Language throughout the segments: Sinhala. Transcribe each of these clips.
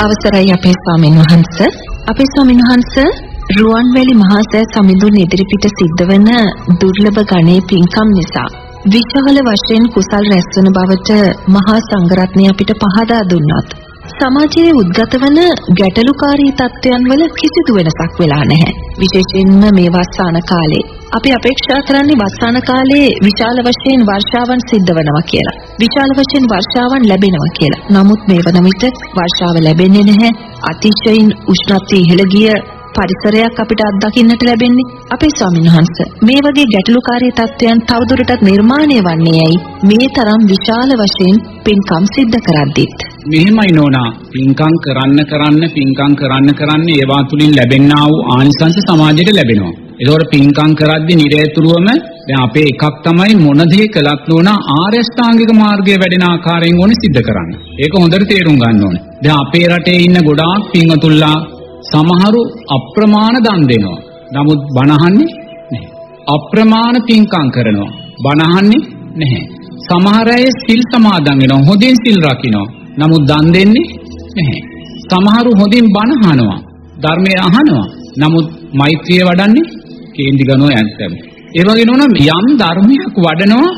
අවසරයි අපේ ස්වාමීන් වහන්ස. අපේ ස්වාමීන් වහන්ස රුවන්වැලි මහා සෑ සමිඳුන් ඉදිරිපිට සිද්ධවන දුර්ලභ ගණේ පින්කම් නිසා විශාල වශයෙන් කුසල් රැස්වන බවට මහා සංඝරත්නය අපිට පහදා දුන්නත් සමාජයේ උද්ගත වන ගැටලුකාරී තත්ත්වයන් වල කිසිදු වෙනසක් වෙලා නැහැ. විශේෂයෙන්ම මේ වස්සාන කාලේ අපි අපේක්ෂා කරන්නේ වස්සාන කාලේ විශාල වශයෙන් වර්ෂාවන් සිද්ධ වෙනවා කියලා. විශාල වශයෙන් වර්ෂාවන් ලැබෙනවා කියලා. නමුත් මේ වන විට වර්ෂාව ලැබෙන්නේ නැහැ. අතිශයින් උෂ්ණත්වය ඉහළ ගිය පරිසරයක් අපිට අත්දකින්නට ලැබෙන්නේ. අපේ ස්වාමීන් වහන්සේ මේ වගේ ගැටලුකාරී තත්ත්වයන් තවදුරටත් නිර්මාණය වන්නේ ඇයි? මේ තරම් විශාල වශයෙන් පින්කම් සිද්ධ කරද්දිත්. මෙහෙමයි නෝනා. පින්කම් කරන්න කරන්න පින්කම් කරන්න කරන්න ඒවා තුලින් ලැබෙනා වූ ආනිසංස සමාජයට ලැබෙනවා. ඒතකොට පින්කම් කරද්දී නිරේතුරුවම දැන් අපේ එකක් තමයි මොන දේ කළත් නෝනා ආර්යෂ්ටාංගික මාර්ගයේ වැඩෙන ආකාරයෙන් ඕනේ සිද්ධ කරන්න. ඒක හොඳට තේරුම් ගන්න ඕනේ. දැන් අපේ රටේ ඉන්න ගොඩාක් පින්වතුන්ලා සමහරු අප්‍රමාණ දන් දෙනවා. නමුත් බණහන්නේ නැහැ. අප්‍රමාණ පින්කම් කරනවා. බණහන්නේ නැහැ. සමහර අය සිල් සමාදන් වෙනවා. හොඳින් සිල් රකින්නවා. නමුත් දන් දෙන්නේ නැහැ. සමහරු හොඳින් බණ අහනවා. ධර්මය අහනවා. නමුත් මෛත්‍රිය වඩන්නේ කේන්ති ගනෝ යන්තම්. ඒ වගේ නෝනම් යම් ධර්මයක් වඩනවා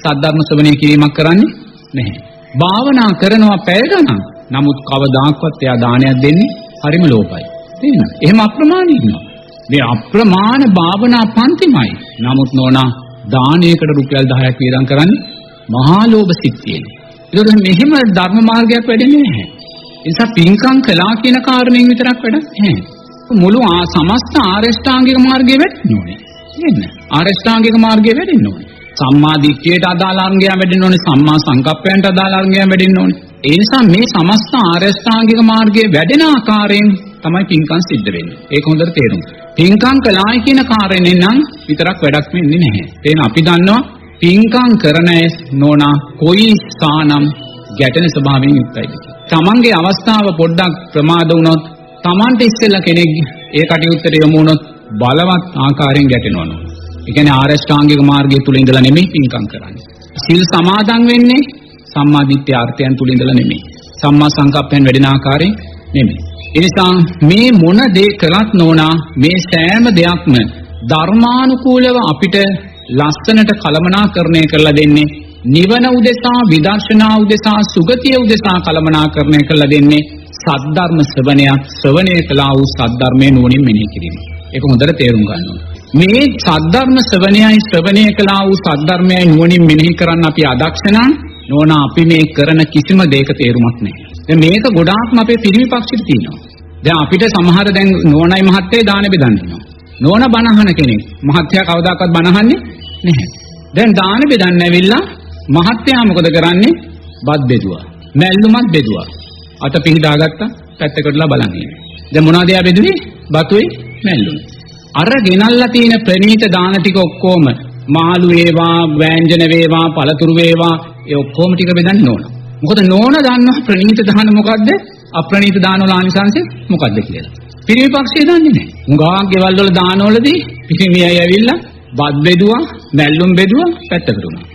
සද්ධර්ම ශ්‍රවණය කිරීමක් කරන්නේ නැහැ. භාවනා කරනවා පැය ගණන්. නමුත් කවදාක්වත් එයා දානයක් දෙන්නේ හරිම ලෝභයි. තේරෙනවද? එහෙම අප්‍රමාණ ඉන්නවා. මේ අප්‍රමාණ භාවනා පන්තිමයි. නමුත් නෝනා දානයකට රුපියල් 10ක් වියදම් කරන්නේ මහා ලෝභ සිත් තියෙනවා. ඒකට මෙහෙම ධර්ම මාර්ගයක් වැඩෙන්නේ නැහැ. ඒ නිසා පින්කම් කළා කියන කාරණයෙන් විතරක් වැඩක් නැහැ. මුළු ආ සමස්ත ආරෂ්ඨාංගික මාර්ගයේ වැඩෙන්න ඕනේ. නේද? ආරෂ්ඨාංගික මාර්ගයේ වැඩෙන්න ඕනේ. සම්මා දිට්ඨියට අදාළ අංගයන් වැඩෙන්න ඕනේ. සම්මා සංකප්පයන්ට අදාළ අංගයන් වැඩෙන්න ඕනේ. ඒ නිසා මේ සමස්ත ආරෂ්ඨාංගික මාර්ගයේ වැඩෙන ආකාරයෙන් තමයි පින්කම් සිද්ධ වෙන්නේ. ඒක හොඳට තේරුම්. පින්කම් කළායි කියන කාරණේ නම් විතරක් වැඩක් වෙන්නේ නැහැ. තේන අපි දන්නවා පින්කම් කරන නෝනා කොයි ස්ථානම් ගැටෙන ස්වභාවයෙන් යුක්තයිද තමන්ගේ අවස්ථාව පොඩ්ඩක් ප්‍රමාද වුණොත් තමන්ට ඉස්සෙල්ලා කෙනෙක් ඒ කටයුත්තට යොමු වුණොත් බලවත් ආකාරයෙන් ගැටෙනවා නෝ. ඒ කියන්නේ ආරෂ්ඨාංගික මාර්ගය තුල ඉඳලා නෙමෙයි පින්කම් කරන්නේ. සිල් සමාදන් වෙන්නේ සම්මා දිට්ඨිය අර්ථයන් තුල ඉඳලා නෙමෙයි. සම්මා සංකප්පයන් වැඩෙන ආකාරයෙන් නෙමෙයි. ඒ නිසා මේ මොන දේ කළත් නෝනා මේ සෑම දෙයක්ම ධර්මානුකූලව අපිට ලස්සනට කළමනාකරණය කරලා දෙන්නේ නිවන උදෙසා විදර්ශනා උදෙසා සුගතිය උදෙසා කළමනාකරණය කරලා දෙන්නේ සද්ධර්ම ශ්‍රවණයක් ශ්‍රවණය කළා වූ සද්ධර්මයේ නුවණින් මෙනෙහි කිරීම. ඒක හොඳට තේරුම් ගන්න ඕනේ. මේ සද්ධර්ම ශ්‍රවණයයි ශ්‍රවණය කළා වූ සද්ධර්මයයි නුවණින් මෙනෙහි කරන්න අපි අදක්ෂ නම් නෝනා අපි මේ කරන කිසිම දෙයක තේරුමක් නැහැ. දැන් මේක ගොඩාක්ම අපේ පිරිමි පක්ෂෙට තියෙනවා. දැන් අපිට සමහර දැන් නෝනයි මහත්තයයි දාන බෙදන්න ඉන්නවා. නෝන බණහන කෙනෙක්. මහත්තයා කවදාකවත් බණහන්නේ නැහැ. දැන් දාන බෙදන්න ඇවිල්ලා මහත්තයා මොකද කරන්නේ? බත් බෙදුවා. මැල්ලුමත් බෙදුවා. අත පිහිදාගත්තා පැත්තකටලා බලන් ඉන්නේ. දැන් මොනවද එයා බෙදුවේ? බතුයි මැල්ලුම. අර ගෙනල්ලා තියෙන ප්‍රණීත දාන ටික ඔක්කොම මාළු වේවා, වෑංජන වේවා, පළතුරු වේවා ඒ ඔක්කොම ටික බෙදන්න ඕන. මොකද නෝන දන්නවා ප්‍රණීත දාන මොකද්ද? අප්‍රණීත දාන වල ආනිසංශය මොකද්ද කියලා. පිරිමි පක්ෂය දන්නේ නැහැ. උංගාවක් ගෙවල් වල දානවලදී පිරිමි අය ඇවිල්ලා බත් බෙදුවා, මැල්ලුම් බෙදුවා, පැත්තකට වුණා.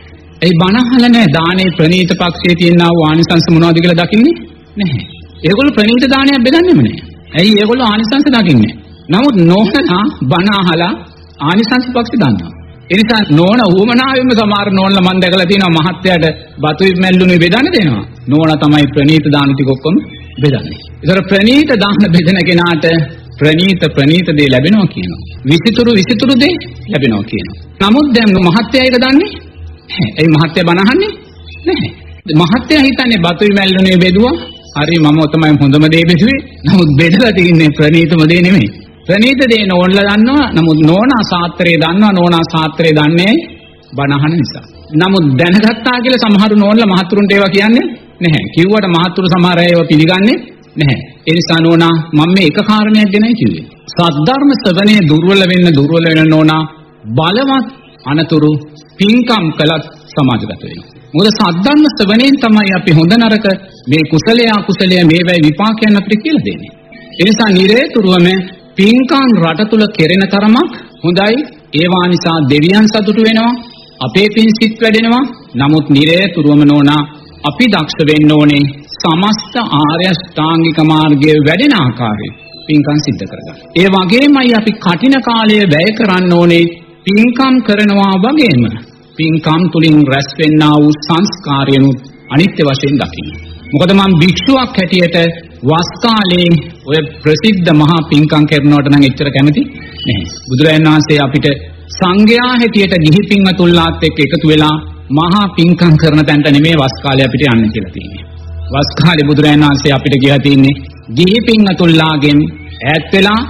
ඒ බණ අහලා නැහැ දානේ ප්‍රණීත පක්ෂයේ තියෙනා වූ ආනිසංශ මොනවද කියලා දකින්නේ නැහැ. ඒගොල්ලෝ ප්‍රණීත දානයක් බෙදන්නේම නැහැ. ඇයි ඒගොල්ලෝ ආනිසංශ දකින්නේ? නමුත් නෝනලා බණ අහලා ආනිසංශ පක්ෂ දන්නවා. ඒ නිසා නෝන ඌමනාවෙම සමහර නෝනලා මම දැකලා තියෙනවා මහත්යට බතුයි මැල්ලුනේ බෙදන්න දෙනවා. නෝන තමයි ප්‍රණීත දාන ටික ඔක්කොම බෙදන්නේ. ඒතර ප්‍රණීත දාන බෙදන කෙනාට ප්‍රණීත ප්‍රණීත දේ ලැබෙනවා කියනවා. විසිතුරු විසිතුරු දේ ලැබෙනවා කියනවා. නමුත් දැන් මහත්ය ඒක දන්නේ නැහැ. ඒ මහත්ය බනහන්නේ නැහැ. මහත්ය හිතන්නේ බතුයි මැල්ලුනේ බෙදුවා. හරි මම තමයි හොඳම දේ බෙදුවේ. නමුත් බෙදලා තින්නේ ප්‍රණීතම දේ නෙමෙයි. ප්‍රණීත දේ නෝන්ලා දන්නවා. නමුත් නෝනා සාත්‍රය දන්නවා. නෝනා සාත්‍රය දන්නේ බනහන නිසා. නමුත් දැනගත්තා කියලා සමහරු නෝන්ලා මහතුරුන්ට ඒවා කියන්නේ නැහැ. කිව්වට මහතුරු සමහර අය ඒවා පිළිගන්නේ නැහැ. ඒ නිසා නෝනා මම මේ එක කාරණයක් ගැනයි කිව්වේ. සද්ධර්ම ශ්‍රවණය දුර්වල වෙන්න දුර්වල වෙන නෝනා බලවත් අනතුරු පින්කම් කළත් සමාජගත වෙනවා. මොකද සද්ධර්ම ශ්‍රවණයෙන් තමයි අපි හොඳ නරක මේ කුසලයේ අකුසලයේ මේවැයි විපාකයන් අපිට කියලා දෙන්නේ. ඒ නිසා නිරේතුරුවම පින්කම් රට තුල කෙරෙන තරමක් හොඳයි. ඒවා නිසා දෙවියන් සතුටු වෙනවා. අපේ පින් සිත් වැඩෙනවා. නමුත් නිරේතුරුවම නෝනා අපි දක්ෂ වෙන්න ඕනේ සමස්ත ආර්ය ශ්‍රාංගික මාර්ගයේ වැඩෙන ආකාරය පින්කම් සිද්ධ කරගන්න. ඒ වගේමයි අපි කටින කාලය වැය කරන්න ඕනේ පින්කම් කරනවා වගේම පින්කම් තුලින් රැස් වෙන්නා වූ සංස්කාරයනුත් අනිත්‍ය වශයෙන් දකින්න. මොකද මම භික්ෂුවක් හැටියට වස් කාලේ ඔය ප්‍රසිද්ධ මහා පින්කම් කරනවට නම් එච්චර කැමති නැහැ. බුදුරජාණන් වහන්සේ අපිට සංඝයා හැටියට ගිහි පින්වතුන්ලාත් එක්ක එකතු වෙලා මහා පින්කම් කරන තැනට නෙමෙයි වස් කාලේ අපිට යන්න කියලා තියෙන්නේ. වස් කාලේ බුදුරජාණන් වහන්සේ අපිට කියලා තියෙන්නේ ගිහි පින්වතුන්ලාගෙන් ඈත් වෙලා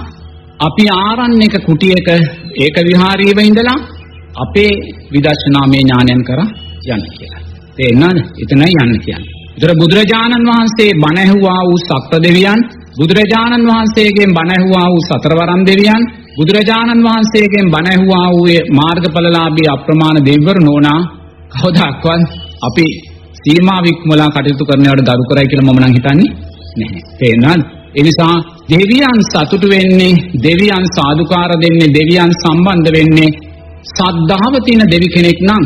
අපි ආරණ්‍යක කුටියක ඒක විහාරීව ඉඳලා අපේ විදර්ශනාමය ඥානයන් කරා යන්න කියලා. තේරෙනවද? එතනයි යන්න කියන්නේ. ඒතර බුදුරජාණන් වහන්සේ බණ ඇහුවා වූ සක්‍ර දෙවියන් බුදුරජාණන් වහන්සේගෙන් බණ ඇහුවා වූ සතරවරම් දෙවියන් බුදුරජාණන් වහන්සේගෙන් බණ ඇහුවා වූ මාර්ගඵලලාභී අප්‍රමාණ දෙවිවරු නෝනා කවදාක්වත් අපි සීමා වික්මලා කටයුතු කරනවට දරු කරයි කියලා මම නම් හිතන්නේ නැහැ. තේරෙනවද? ඒ නිසා දෙවියන් සතුටු වෙන්නේ දෙවියන් සාදුකාර දෙන්නේ දෙවියන් සම්බන්ධ වෙන්නේ සද්ධාව තියෙන දෙවි කෙනෙක් නම්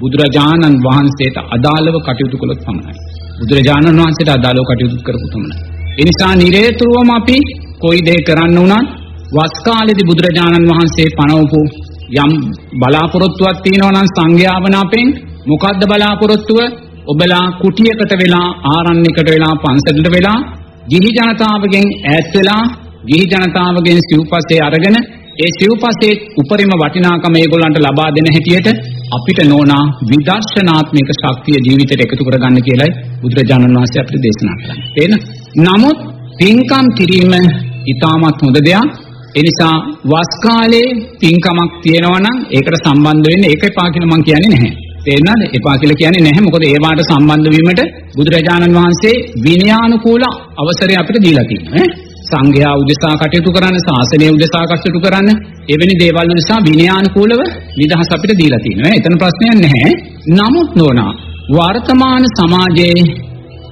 බුදුරජාණන් වහන්සේට අදාළව කටයුතු කළොත් පමණයි. බුදුරජාණන් වහන්සේට අදාළව කටයුතු කරපු පමණයි. ඒ නිසා නිරේතුරුවම අපි කොයි දේ කරන්න වුණත් වස් කාලේදී බුදුරජාණන් වහන්සේ පනවපු යම් බලාපොරොත්තුවක් තියෙනවා නම් සංඝයාවන අපෙන් මොකද්ද බලාපොරොත්තුව? ඔබලා කුටියකට වෙලා ආරණ්‍යයකට වෙලා පන්සලට වෙලා ගිහි ජනතාවගෙන් ඈත් වෙලා ගිහි ජනතාවගෙන් සිව්පස්සේ අරගෙන ඒ සිව්පස්සේ උපරිම වටිනාකම ඒගොල්ලන්ට ලබා දෙන හැටියට අපිට නෝනා විදර්ශනාත්මක ශක්තිය ජීවිතයට එකතු කරගන්න කියලයි බුදුරජාණන් වහන්සේ අපිට දේශනා කරන්නේ. තේන? නමුත් පින්කම් කිරීම ඊටමත් හොඳ දෙයක්. ඒ නිසා වස් කාලේ පින්කමක් තියෙනවා නම් ඒකට සම්බන්ධ වෙන්න ඒක එපා කියලා මම කියන්නේ නැහැ. තේරෙනවද? එපා කියලා කියන්නේ නැහැ. මොකද ඒවාට සම්බන්ධ වීමට බුදුරජාණන් වහන්සේ විනයානුකූල අවසරය අපිට දීලා තියෙනවා. සංඝයා උදෙසා කටයුතු කරන්න, ශාසනය උදෙසා කටයුතු කරන්න, එවැනි දේවල් නිසා විනයානුකූලව නිදහස අපිට දීලා තියෙනවා. එතන ප්‍රශ්නයක් නැහැ. නමුත් නෝනා වර්තමාන සමාජයේ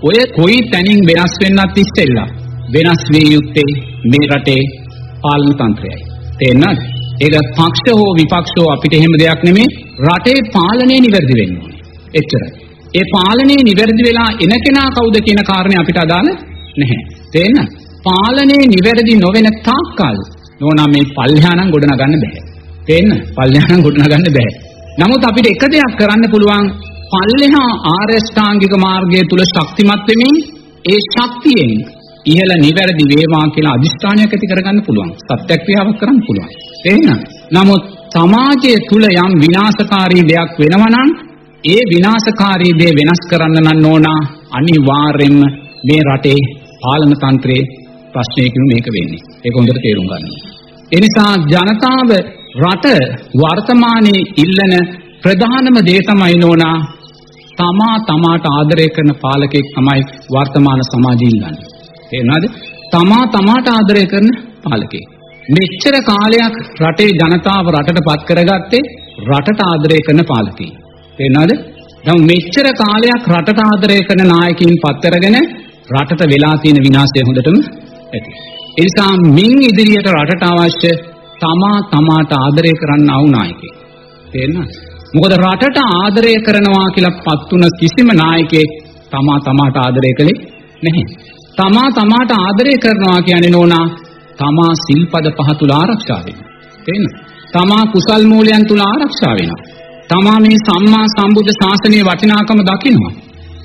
ඔය කොයි තැනින් වෙනස් වෙන්නත් ඉස්සෙල්ලා වෙනස් විය යුත්තේ මේ රටේ පාලන තන්ත්‍රයයි. තේරෙනවද? ඒක පක්ෂ හෝ විපක්ෂ හෝ අපිට එහෙම දෙයක් නෙමෙයි රටේ පාලනය නිවැරදි වෙන්න ඕනේ. එච්චරයි. ඒ පාලනය නිවැරදි වෙලා එන කෙනා කවුද කියන කාරණේ අපිට අදාළ නැහැ. තේරෙනවද? පාලනය නිවැරදි නොවන තාක්කල් නෝනා මේ පල්හානම් ගොඩ නගන්න බෑ. තේන්න? පල්හානම් ගොඩ නගන්න බෑ. නමුත් අපිට එක දෙයක් කරන්න පුළුවන් පල්ලෙහා ආරෂ්ඨාංගික මාර්ගය තුල ශක්තිමත් වෙමින් ඒ ශක්තියෙන් ඉහළ නිවැරදි වේවා කියලා අදිෂ්ඨානයක් ඇති කරගන්න පුළුවන්. සත්‍යක්‍රියාවක් කරන්න පුළුවන්. එහෙනම් නමුත් සමාජය තුල යම් විනාශකාරී දෙයක් වෙනවා නම් ඒ විනාශකාරී දේ වෙනස් කරන්න නම් ඕනා අනිවාර්යෙන්ම මේ රටේ පාලන තන්ත්‍රයේ ප්‍රශ්නයකින් මේක වෙන්නේ. ඒක හොඳට තේරුම් ගන්න. ඒ නිසා ජනතාව රට වර්තමානයේ ඉල්ලන ප්‍රධානම දේ තමයි නෝනා තමා තමාට ආදරය කරන පාලකෙක් තමයි වර්තමාන සමාජය ඉල්ලන්නේ. තේරුණාද? තමා තමාට ආදරය කරන පාලකෙක්. මෙච්චර කාලයක් රටේ ජනතාව රටට පත් කරගත්තේ රටට ආදරය කරන පාලකෙක්. තේරුණාද? දැන් මෙච්චර කාලයක් රටට ආදරය කරන නායකයින් පත් කරගෙන රටට වෙලා තියෙන විනාශය හොඳටම ඇති. ඒ නිසා මින් ඉදිරියට රටට අවශ්‍ය තමා තමාට ආදරය කරන්න ආවු නායකයෙක්. තේරෙනවද? මොකද රටට ආදරය කරනවා කියලා පත්තුන කිසිම නායකයෙක් තමා තමාට ආදරය කළේ නැහැ. තමා තමාට ආදරය කරනවා කියන්නේ නෝනා තමා සිල්පද පහ තුල ආරක්ෂා වෙනවා. තේරෙනවද? තමා කුසල් මූලයන් තුල ආරක්ෂා වෙනවා. තමා මේ සම්මා සම්බුද්ධ ශාසනයේ වටිනාකම දකිනවා.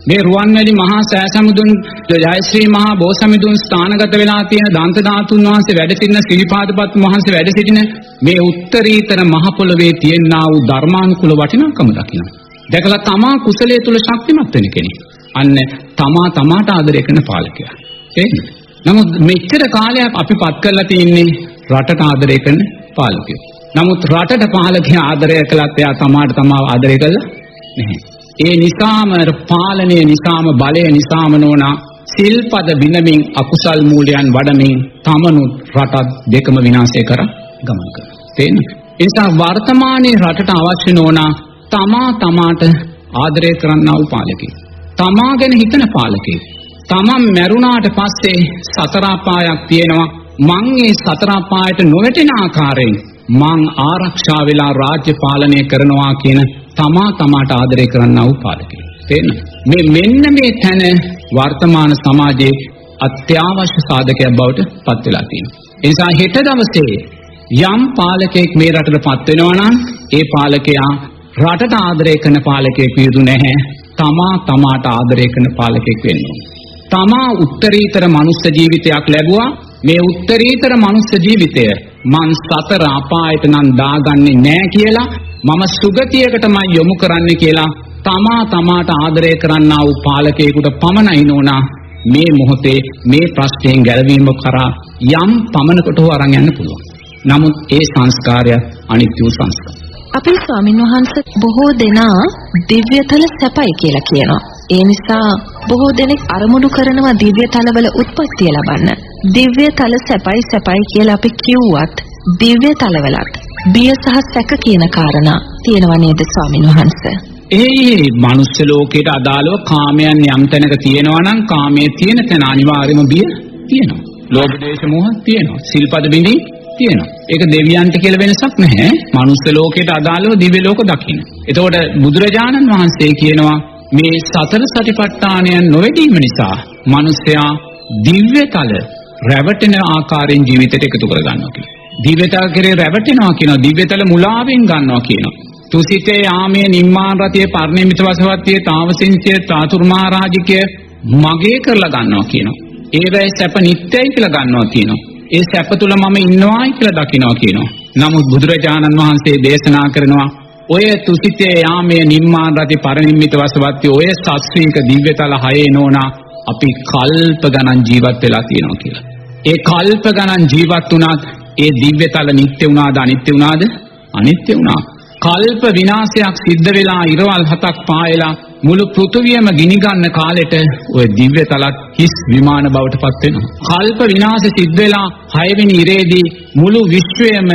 මේ රුවන්වැලි මහා සෑසමුදුන් ජයශ්‍රී මහා බෝසමිදුන් ස්ථානගත වෙලා තියෙන දන්ත ධාතුන් වහන්සේ වැඩ සිටින සිරිපාදපත් වහන්සේ වැඩ සිටින මේ උත්තරීතර මහ පොළවේ තියෙනා වූ ධර්මානුකූල වටිනාකම දකිනවා. දැකලා තමා කුසලයේ තුල ශක්තිමත් වෙන කෙනෙක්. අන්න තමා තමාට ආදරය කරන පාලකයා. තේරෙනවද? නමුත් මෙච්චර කාලයක් අපි පත් කරලා තින්නේ රටට ආදරය කරන පාලකයෝ. නමුත් රටට පාලකයා ආදරය කළත් එයා තමාට තමා ආදරය කළා නැහැ. ඒ නිසාම පාලනය නිසාම බලය නිසාම නෝනා සිල්පද බිනමින් අකුසල් මූලයන් වඩමින් තමනුත් රටත් දෙකම විනාශය කර ගමන් කරනවා. තේරෙනවද? ඒ නිසා වර්තමානයේ රටට අවශ්‍ය නෝනා තමා තමාට ආදරය කරන්නා වූ පාලකෙක්. තමා ගැන හිතන පාලකෙක්. තමන් මැරුණාට පස්සේ සතර අපායක් තියෙනවා. මං ඒ සතර අපායට නොවැටෙන ආකාරයෙන් මං ආරක්ෂා වෙලා රාජ්‍ය පාලනය කරනවා කියන තමා තමාට ආදරය කරන්නා වූ පාලකයෙක්. තේරෙනවද? මේ මෙන්න මේ තැන වර්තමාන සමාජයේ අත්‍යවශ්‍ය සාධකයක් බවට පත් වෙලා තියෙනවා. ඒ නිසා හෙට දවසේ යම් පාලකයෙක් මේ රටට පත් වෙනවා නම් ඒ පාලකයා රටට ආදරය කරන පාලකයෙක් වියදු නැහැ. තමා තමාට ආදරය කරන පාලකයෙක් වෙන්න ඕන. තමා උත්තරීතර මනුස්ස ජීවිතයක් ලැබුවා මේ උත්තරීතර මනුස්ස ජීවිතය මං සතර අපායට නම් දාගන්නේ නෑ කියලා මම සුගතියකටමයි යොමු කරන්න කියලා තමා තමාට ආදරය කරන්නා වූ පාලකයෙකුට පමණයි නෝනා මේ මොහොතේ මේ ප්‍රශ්නයෙන් ගැලවීම කරා යම් පමණකට හෝ අරන් යන්න පුළුවන්. නමුත් ඒ සංස්කාරය අනිත්‍ය වූ සංස්කාරය. අපේ ස්වාමින් වහන්සේ බොහෝ දෙනා දිව්‍යතල සැපයි කියලා කියනවා. ඒ නිසා බොහෝ දෙනෙක් අරමුණු කරනවා දිව්‍යතලවල උත්පත්තිය ලබන්න. දිව්‍යතල සැපයි සැපයි කියලා අපි කිව්වත් දිව්‍යතලවලත් බිය සහ සැක කියන කාරණා තියෙනව නේද ස්වාමින් වහන්සේ? ඒ මනුස්ස ලෝකයට අදාළව කාමයන් යම් තැනක තියෙනවා නම් කාමයේ තියෙන තැන අනිවාර්යයෙන්ම බිය තියෙනවා. ලෝභ දේශ මොහ තියෙනවා. සිල්පද බිඳී තියෙනවා. ඒක දෙවියන්ට කියලා වෙනසක් නැහැ. මනුස්ස ලෝකයට අදාළව දිව්‍ය ලෝක දකින්න. එතකොට බුදුරජාණන් වහන්සේ කියනවා මේ සතර සටිපට්ඨානයන් නොවැඩීම නිසා මිනිසයා දිව්‍යතල රැවටෙන ආකාරයෙන් ජීවිතයට එකතු කර ගන්නවා කියලා. දිව්‍යතල කෙරේ රැවටෙනවා කියනවා. දිව්‍යතල මුලාවෙන් ගන්නවා කියනවා. තුසිතේ යාමේ නිම්මාන රතිය පරිණිමිත වසවත්තිය තාවසින්සිය තාතුර්මා රාජිකය මගේ කරලා ගන්නවා කියනවා. ඒවැයි සැප නිත්‍යයි කියලා ගන්නවා කියනවා. ඒ සැප තුල මම ඉන්නවායි කියලා දකිනවා කියනවා. නමුත් බුදුරජාණන් වහන්සේ දේශනා කරනවා ඔය තුසිතේ යාමේ නිම්මාන රති පරිණිමිත වසවත්තිය ඔය සස්ත්‍රීක දිව්‍යතල හයේ නෝනා අපි කල්ප ගණන් ජීවත් වෙලා තියෙනවා කියලා. ඒ කල්ප ගණන් ජීවත් වුණත් ඒ දිව්‍යතල නිත්‍ය වුණාද අනිත්‍ය වුණාද? අනිත්‍ය වුණා. කල්ප විනාශයක් සිද්ධ වෙලා ඉරවල් හතක් පායලා මුළු පෘථුවියම ගිනිගන්න කාලෙට ඔය දිව්‍ය තලත් හිස් විමාන බවට පත් වෙනවා. කල්ප විනාශ සිද්ධ වෙලා හයවෙනි ඉරේදී මුළු විශ්වයම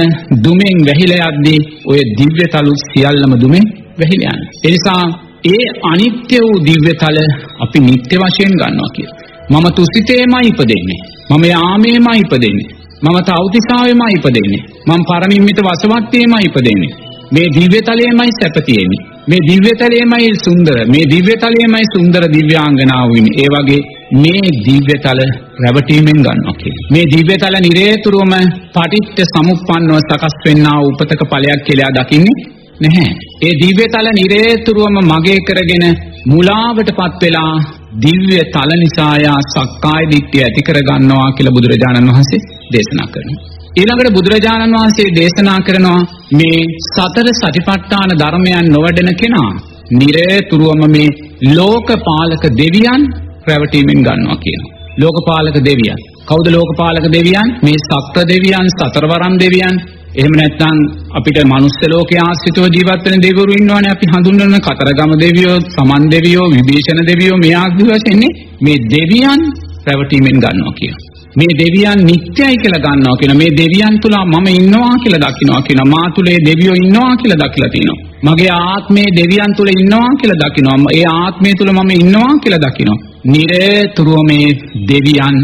දුමෙන් වැහිලා යද්දී ඔය දිව්‍ය තලු සියල්ලම දුමෙන් වැහිලා යනවා. ඒ නිසා ඒ අනිත්‍ය වූ දිව්‍ය තල අපි නිත්‍ය වශයෙන් ගන්නවා කියලා. මම තුසිතේමයි ඉපදෙන්නේ. මම යාමේමයි ඉපදෙන්නේ. මම තවතිසාවෙමයි ඉපදෙන්නේ. මම පරමිම්මිත වසවත්තේමයි ඉපදෙන්නේ. මේ දිව්‍යතලයේමයි සැප තියෙන්නේ. මේ දිව්‍යතලයේමයි සුන්දර. මේ දිව්‍යතලයේමයි සුන්දර දිව්‍යාංගනාවු ඉන්නේ. ඒ වගේ මේ දිව්‍යතල රැවටීමෙන් ගන්නවා කියන්නේ. මේ දිව්‍යතල නිරේතුරුවම පටිච්ච සමුප්පන්නව සකස් වෙන්නා වූ උපතක ඵලයක් කියලා දකින්නේ නැහැ. ඒ දිව්‍යතල නිරේතුරුවම මගේ කරගෙන මුලාවටපත් වෙලා දිව්‍ය තල නිසා යා සක්කාය දිට්ඨිය ඇති කර ගන්නවා කියලා බුදුරජාණන් වහන්සේ දේශනා කරනවා. ඊළඟට බුදුරජාණන් වහන්සේ දේශනා කරනවා මේ සතර සතිපට්ඨාන ධර්මයන් නොවැඩෙන කෙනා නිරේතුරුවම මේ ලෝකපාලක දෙවියන් රැවටීමෙන් ගන්නවා කියනවා. ලෝකපාලක දෙවියන්. කවුද ලෝකපාලක දෙවියන්? මේ සත්ත්ව දෙවියන්, සතරවරම් දෙවියන්. එහෙම නැත්නම් අපිට මනුස්ස ලෝකයේ ආශ්‍රිතව ජීවත් වෙන දෙවිවරු ඉන්නවනේ අපි හඳුන්වන කතරගම දෙවියෝ, සමන් දෙවියෝ, විභීෂණ දෙවියෝ මේ ආදී වශයෙන් මේ දෙවියන් රැවටීමෙන් ගන්නවා කියනවා. මේ දෙවියන් නිත්‍යයි කියලා ගන්නවා කියන මේ දෙවියන් තුල මම ඉන්නවා කියලා දකින්නවා කියන මා තුලේ දෙවියෝ ඉන්නවා කියලා දකිලා තිනවා මගේ ආත්මේ දෙවියන් තුල ඉන්නවා කියලා දකින්නවා ඒ ආත්මය තුල මම ඉන්නවා කියලා දකින්නවා නිරේතුරුව මේ දෙවියන්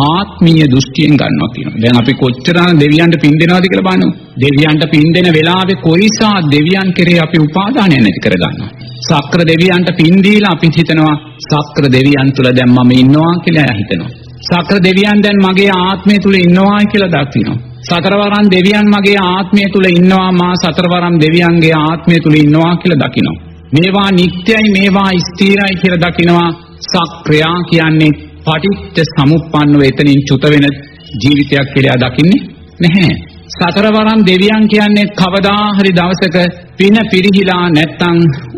ආත්මීය දෘෂ්ටියෙන් ගන්නවා කියනවා. දැන් අපි කොච්චර දෙවියන්ට පින් දෙනවද කියලා බලමු. දෙවියන්ට පින් දෙන වෙලාවේ කොයිසා දෙවියන් කෙරේ අපි උපාදානය නැති කරගන්නවා. සක්‍ර දෙවියන්ට පින් දීලා අපි හිතනවා සක්‍ර දෙවියන් තුල දැන් මම ඉන්නවා කියලා හිතනවා. සක්‍ර දෙවියන් දැන් මගේ ආත්මය තුල ඉන්නවා කියලා දකිනවා. සතරවරන් දෙවියන් මගේ ආත්මය තුල ඉන්නවා මා සතරවරම් දෙවියන්ගේ ආත්මය තුල ඉන්නවා කියලා දකිනවා. මේවා නිට්ටයයි මේවා ස්ථිරයි කියලා දකිනවා. සක්‍රියා කියන්නේ පටිච්ච සමුප්පන්නව එතනින් චුත වෙන ජීවිතයක් කියලා දකින්නේ නැහැ. සතරවරම් දෙවියන් කියන්නේ කවදා හරි දවසක පින පිරිහිලා නැත්තම්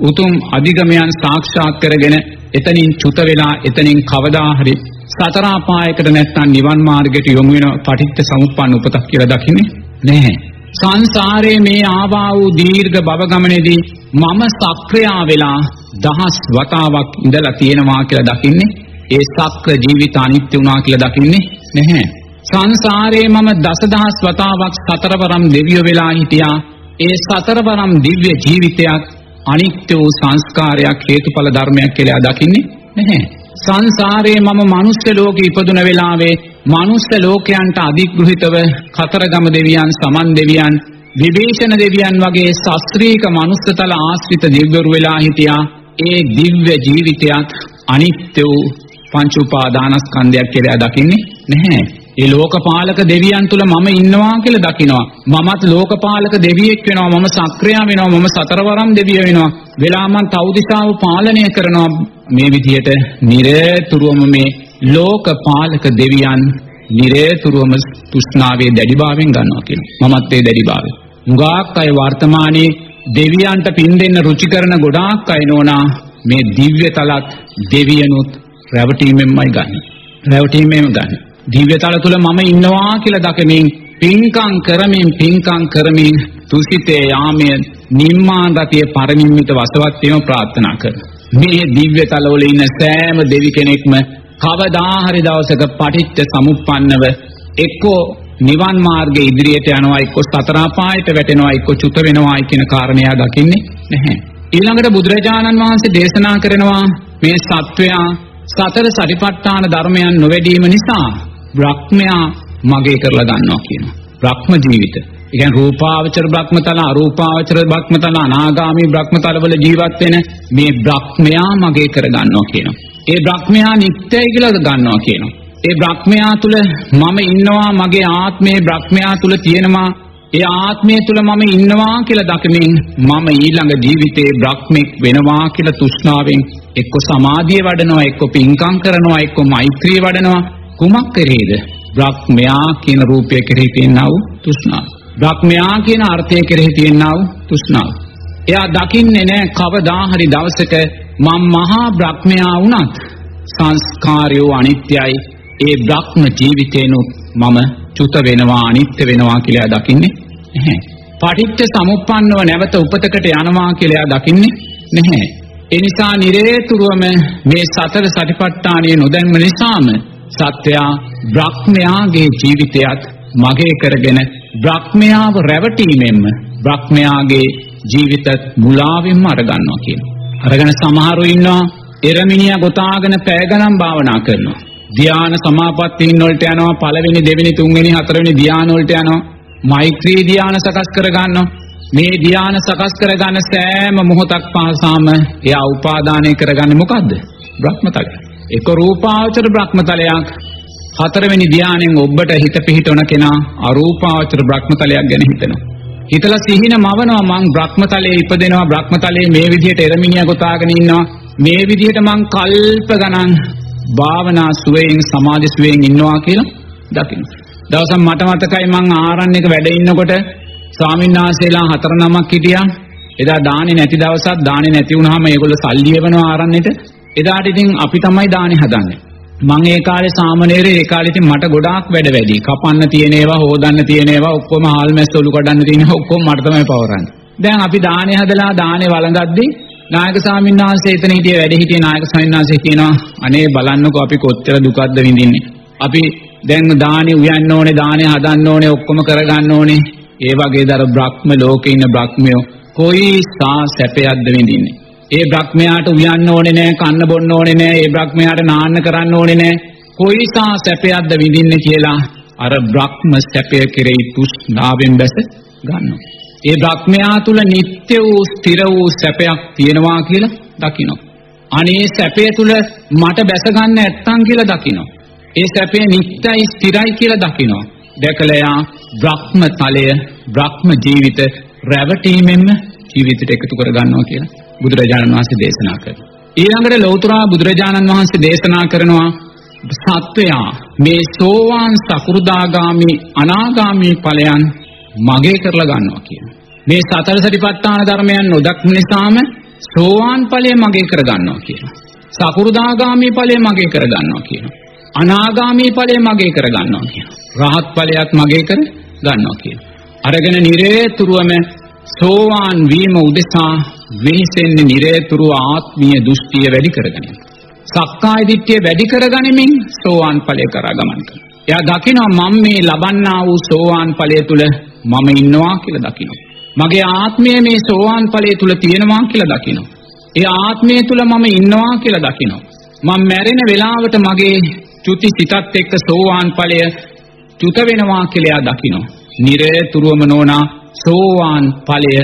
උතුම් අධිගමයන් සාක්ෂාත් කරගෙන එතනින් චුත වෙලා එතනින් කවදා හරි සතර අපායකට නැත්තම් නිවන් මාර්ගයට යොමු වෙන පටිච්ච සමුප්පන්න උපතක් කියලා දකින්නේ නැහැ. සංසාරයේ මේ ආවා වූ දීර්ඝ භව ගමනේදී මම සක්‍රියා වෙලා දහස් වතාවක් ඉඳලා තියෙනවා කියලා දකින්නේ ඒ සක්‍ර ජීවිත අනිත්‍ය වුණා කියලා දකින්නේ නැහැ. සංසාරයේ මම දසදහස් වතාවක් සතරවරම් දෙවියෝ වෙලා හිටියා. ඒ සතරවරම් දිව්‍ය ජීවිතයක් අනිත්‍ය වූ සංස්කාරයක් හේතුඵල ධර්මයක් කියලා දකින්නේ නැහැ. සංසාරයේ මම මනුස්ස ලෝකෙ ඉපදුන වෙලාවේ මනුස්ස ලෝකයන්ට අධිග්‍රහිතව කතරගම දෙවියන්, සමන් දෙවියන්, විභීෂණ දෙවියන් වගේ ශාස්ත්‍රීක මනුස්සතල ආශ්‍රිත දිව්‍යවරු වෙලා හිටියා. ඒ දිව්‍ය ජීවිතයත් අනිත්‍ය වූ පංච උපාදානස්කන්ධයක් කියලා දකින්නේ නැහැ. ඒ ලෝකපාලක දෙවියන් තුල මම ඉන්නවා කියලා දකිනවා. මමත් ලෝකපාලක දෙවියෙක් වෙනවා. මම සක්‍රියා වෙනවා. මම සතරවරම් දෙවිය වෙනවා. වෙලා මං තවුදිසාව පාලනය කරනවා. මේ විදිහට නිරතුරුවම මේ ලෝකපාලක දෙවියන් නිරතුරුවම තෘෂ්ණාවේ දැඩිභාවයෙන් ගන්නවා කියනවා. මමත් ඒ දැඩිභාවය. මුගාක් අය වර්තමානයේ දෙවියන්ට පින් දෙන්න රුචි කරන ගොඩාක් අය නෝනා මේ දිව්‍ය තලත් දෙවියනුත් රැවටීමෙන්මයි ගන්න. රැවටීමෙන්ම ගන්න. දිව්‍ය තල තුල මම ඉන්නවා කියලා දකමින් පින්කම් කරමින් පින්කම් කරමින් තුසිතේ යාමයේ නිම්මාන රතිය පරිනිම්මිත වසවත් වීම ප්‍රාර්ථනා කරනවා. මේ දිව්‍ය තලවල ඉන්න සෑම දෙවි කෙනෙක්ම කවදා හරි දවසක පටිච්ච සමුප්පන්නව එක්කෝ නිවන් මාර්ගයේ ඉදිරියට යනවා එක්ක සතර අපායට වැටෙනවා එක්ක චුත වෙනවා කියන කාරණය දකින්නේ නැහැ. ඊළඟට බුදුරජාණන් වහන්සේ දේශනා කරනවා මේ සත්වයා සතර සටිපට්ඨාන ධර්මයන් නොවැඩීම නිසා බ්‍රහ්මයා මගේ කරලා ගන්නවා කියනවා. බ්‍රහ්ම ජීවිත. ඒ කියන්නේ රූපාවචර බ්‍රහ්මතල අරූපාවචර බ්‍රහ්මතල අනාගාමී බ්‍රහ්මතල වල ජීවත් වෙන මේ බ්‍රහ්මයා මගේ කර ගන්නවා කියනවා. ඒ බ්‍රහ්මයා නිත්‍යයි කියලා ගන්නවා කියනවා. ඒ බ්‍රහ්මයා තුල මම ඉන්නවා මගේ ආත්මේ බ්‍රහ්මයා තුල තියෙනවා ඒ ආත්මය තුල මම ඉන්නවා කියලා දකමින් මම ඊළඟ ජීවිතේ බ්‍රහ්මෙක් වෙනවා කියලා තෘෂ්ණාවෙන් එක්ක සමාධිය වඩනවා එක්ක පින්කම් කරනවා එක්ක මෛත්‍රිය වඩනවා කුමක් කරේද බ්‍රහ්මයා කියන රූපය කෙරෙහි තියෙනා වූ තෘෂ්ණාව බ්‍රහ්මයා කියන අර්ථය කෙරෙහි තියෙනා වූ තෘෂ්ණාව එයා දකින්නේ නැහැ කවදා හරි දවසක මම මහා බ්‍රහ්මයා වුණත් සංස්කාරයෝ අනිත්‍යයි ඒ බ්‍රහ්ම ජීවිතේනොත් මම චුත වෙනවා අනිත්‍ය වෙනවා කියලා දකින්නේ නැහැ. පටිච්ච සමුප්පන්නව නැවත උපතකට යනවා කියලා දකින්නේ නැහැ. ඒ නිසා නිරේතුරුවම මේ සතර සටිපට්ඨානිය නොදැන්ම නිසාම සත්වයා බ්‍රහ්මයාගේ ජීවිතයත් මගේ කරගෙන බ්‍රහ්මයාව රැවටීමෙන්ම බ්‍රහ්මයාගේ ජීවිතත් මුලාවෙන්ම අරගන්නවා කියනවා. අරගෙන සමහරු ඉන්නවා එරමිනියා ගොතාගෙන පැය ගණන් භාවනා කරනවා. ධ්‍යාන සමාපත්තීන් වලට යනවා පළවෙනි දෙවෙනි තුන්වෙනි හතරවෙනි ධ්‍යාන වලට යනවා මෛත්‍රී ධ්‍යාන සකස් කර ගන්නවා මේ ධ්‍යාන සකස් කරගන්න සෑම මොහොතක් පාසාම එයා උපාදානය කරගන්නේ මොකද්ද බ්‍රහ්මතලය එක රූපාවචර බ්‍රහ්මතලයක් හතරවෙනි ධ්‍යානෙන් ඔබට හිත පිහිටවන කෙනා අරූපාවචර බ්‍රහ්මතලයක් ගැන හිතනවා හිතලා සිහින මවනවා මං බ්‍රහ්මතලයේ ඉපදෙනවා බ්‍රහ්මතලයේ මේ විදිහට එරමිනියා ගොතාගෙන ඉන්නවා මේ විදිහට මං කල්ප ගණන් භාවනා සුවයෙන් සමාධි සුවයෙන් ඉන්නවා කියලා දකින්න. දවසක් මට මතකයි මං ආරණ්‍යක වැඩ ඉන්නකොට ස්වාමීන් වහන්සේලා හතර නමක් හිටියා. එදා දානේ නැති දවසක් දානේ නැති වුනහම ඒගොල්ලෝ සල්ලි එවනවා ආරණ්‍යෙට. එදාට ඉතින් අපි තමයි දානේ හදන්නේ. මං ඒ කාලේ සාමනීරේ ඒ කාලේ ඉතින් මට ගොඩාක් වැඩ වැඩි. කපන්න තියෙන ඒවා, හොදන්න තියෙන ඒවා, ඔක්කොම හාල් මැස්ස ඔලු කඩන්න තියෙන ඒවා ඔක්කොම මට තමයි පවරන්නේ. දැන් අපි දානේ හදලා දානේ වළඳද්දී නායක ස්වාමීන් වහන්සේ එතන හිටිය වැඩ හිටිය නායක ස්වාමීන් වහන්සේ කියනවා අනේ බලන්නකෝ අපි කොච්චර දුකක්ද විඳින්නේ. අපි දැන් දානේ උයන්න ඕනේ, දානේ හදන්න ඕනේ, ඔක්කොම කරගන්න ඕනේ. ඒ වගේ දර බ්‍රහ්ම ලෝකේ ඉන්න බ්‍රහ්මයෝ කොයි සා සැපයක්ද විඳින්නේ. ඒ බ්‍රහ්මයාට උයන්න ඕනේ නෑ, කන්න බොන්න ඕනේ නෑ, ඒ බ්‍රහ්මයාට නාන්න කරන්න ඕනේ නෑ. කොයි සා සැපයක්ද විඳින්නේ කියලා අර බ්‍රහ්ම සැපය කෙරෙහි තුෂ්ණාවෙන් බැස ගන්නවා. ඒ බ්‍රහ්මයා තුල නিত্য වූ ස්ථිර වූ සැපයක් තියෙනවා කියලා දකිනවා. අනේ සැපය තුල මට බැස ගන්න නැත්තම් කියලා දකිනවා. ඒ සැපේ නිත්‍යයි ස්ථිරයි කියලා දකිනවා. දැකලා යා බ්‍රහ්ම තලය බ්‍රහ්ම ජීවිත රැවටීමෙන්ම ජීවිතයට එකතු කර ගන්නවා කියලා බුදුරජාණන් වහන්සේ දේශනා කරනවා. ඊළඟට ලෞතර බුදුරජාණන් වහන්සේ දේශනා කරනවා සත්වයා මේ සෝවාන් සකුරුදාගාමි අනාගාමි ඵලයන් මගේ කරලා ගන්නවා කියන. මේ සතර සටිපට්ඨාන ධර්මයන් නොදක්ම නිසාම සෝවාන් ඵලය මගේ කර ගන්නවා කියන. සකුරුදාගාමි ඵලය මගේ කර ගන්නවා කියන. අනාගාමි ඵලය මගේ කර ගන්නවා කියන. රහත් ඵලයක් මගේ කර ගන්නවා කියන. අරගෙන නිරේතුරුවම සෝවාන් වීම උදෙසා වෙහෙසෙන්නේ නිරේතුරුව ආත්මීය දෘෂ්ටිය වැඩි කරගෙන. සක්කාය දිට්ඨිය වැඩි කරගනිමින් සෝවාන් ඵලය කරා ගමන් කරනවා. එයා දකිනවා මම මේ ලබන්නා වූ සෝවාන් ඵලය තුල මම ඉන්නවා කියලා දකිනවා. මගේ ආත්මය මේ සෝවාන් ඵලය තුල තියෙනවා කියලා දකිනවා. ඒ ආත්මය තුල මම ඉන්නවා කියලා දකිනවා. මම මැරෙන වෙලාවට මගේ චුති සිතත් එක්ක සෝවාන් ඵලය චුත වෙනවා කියලා එයා දකිනවා. නිරේතුරුවම නෝනා සෝවාන් ඵලය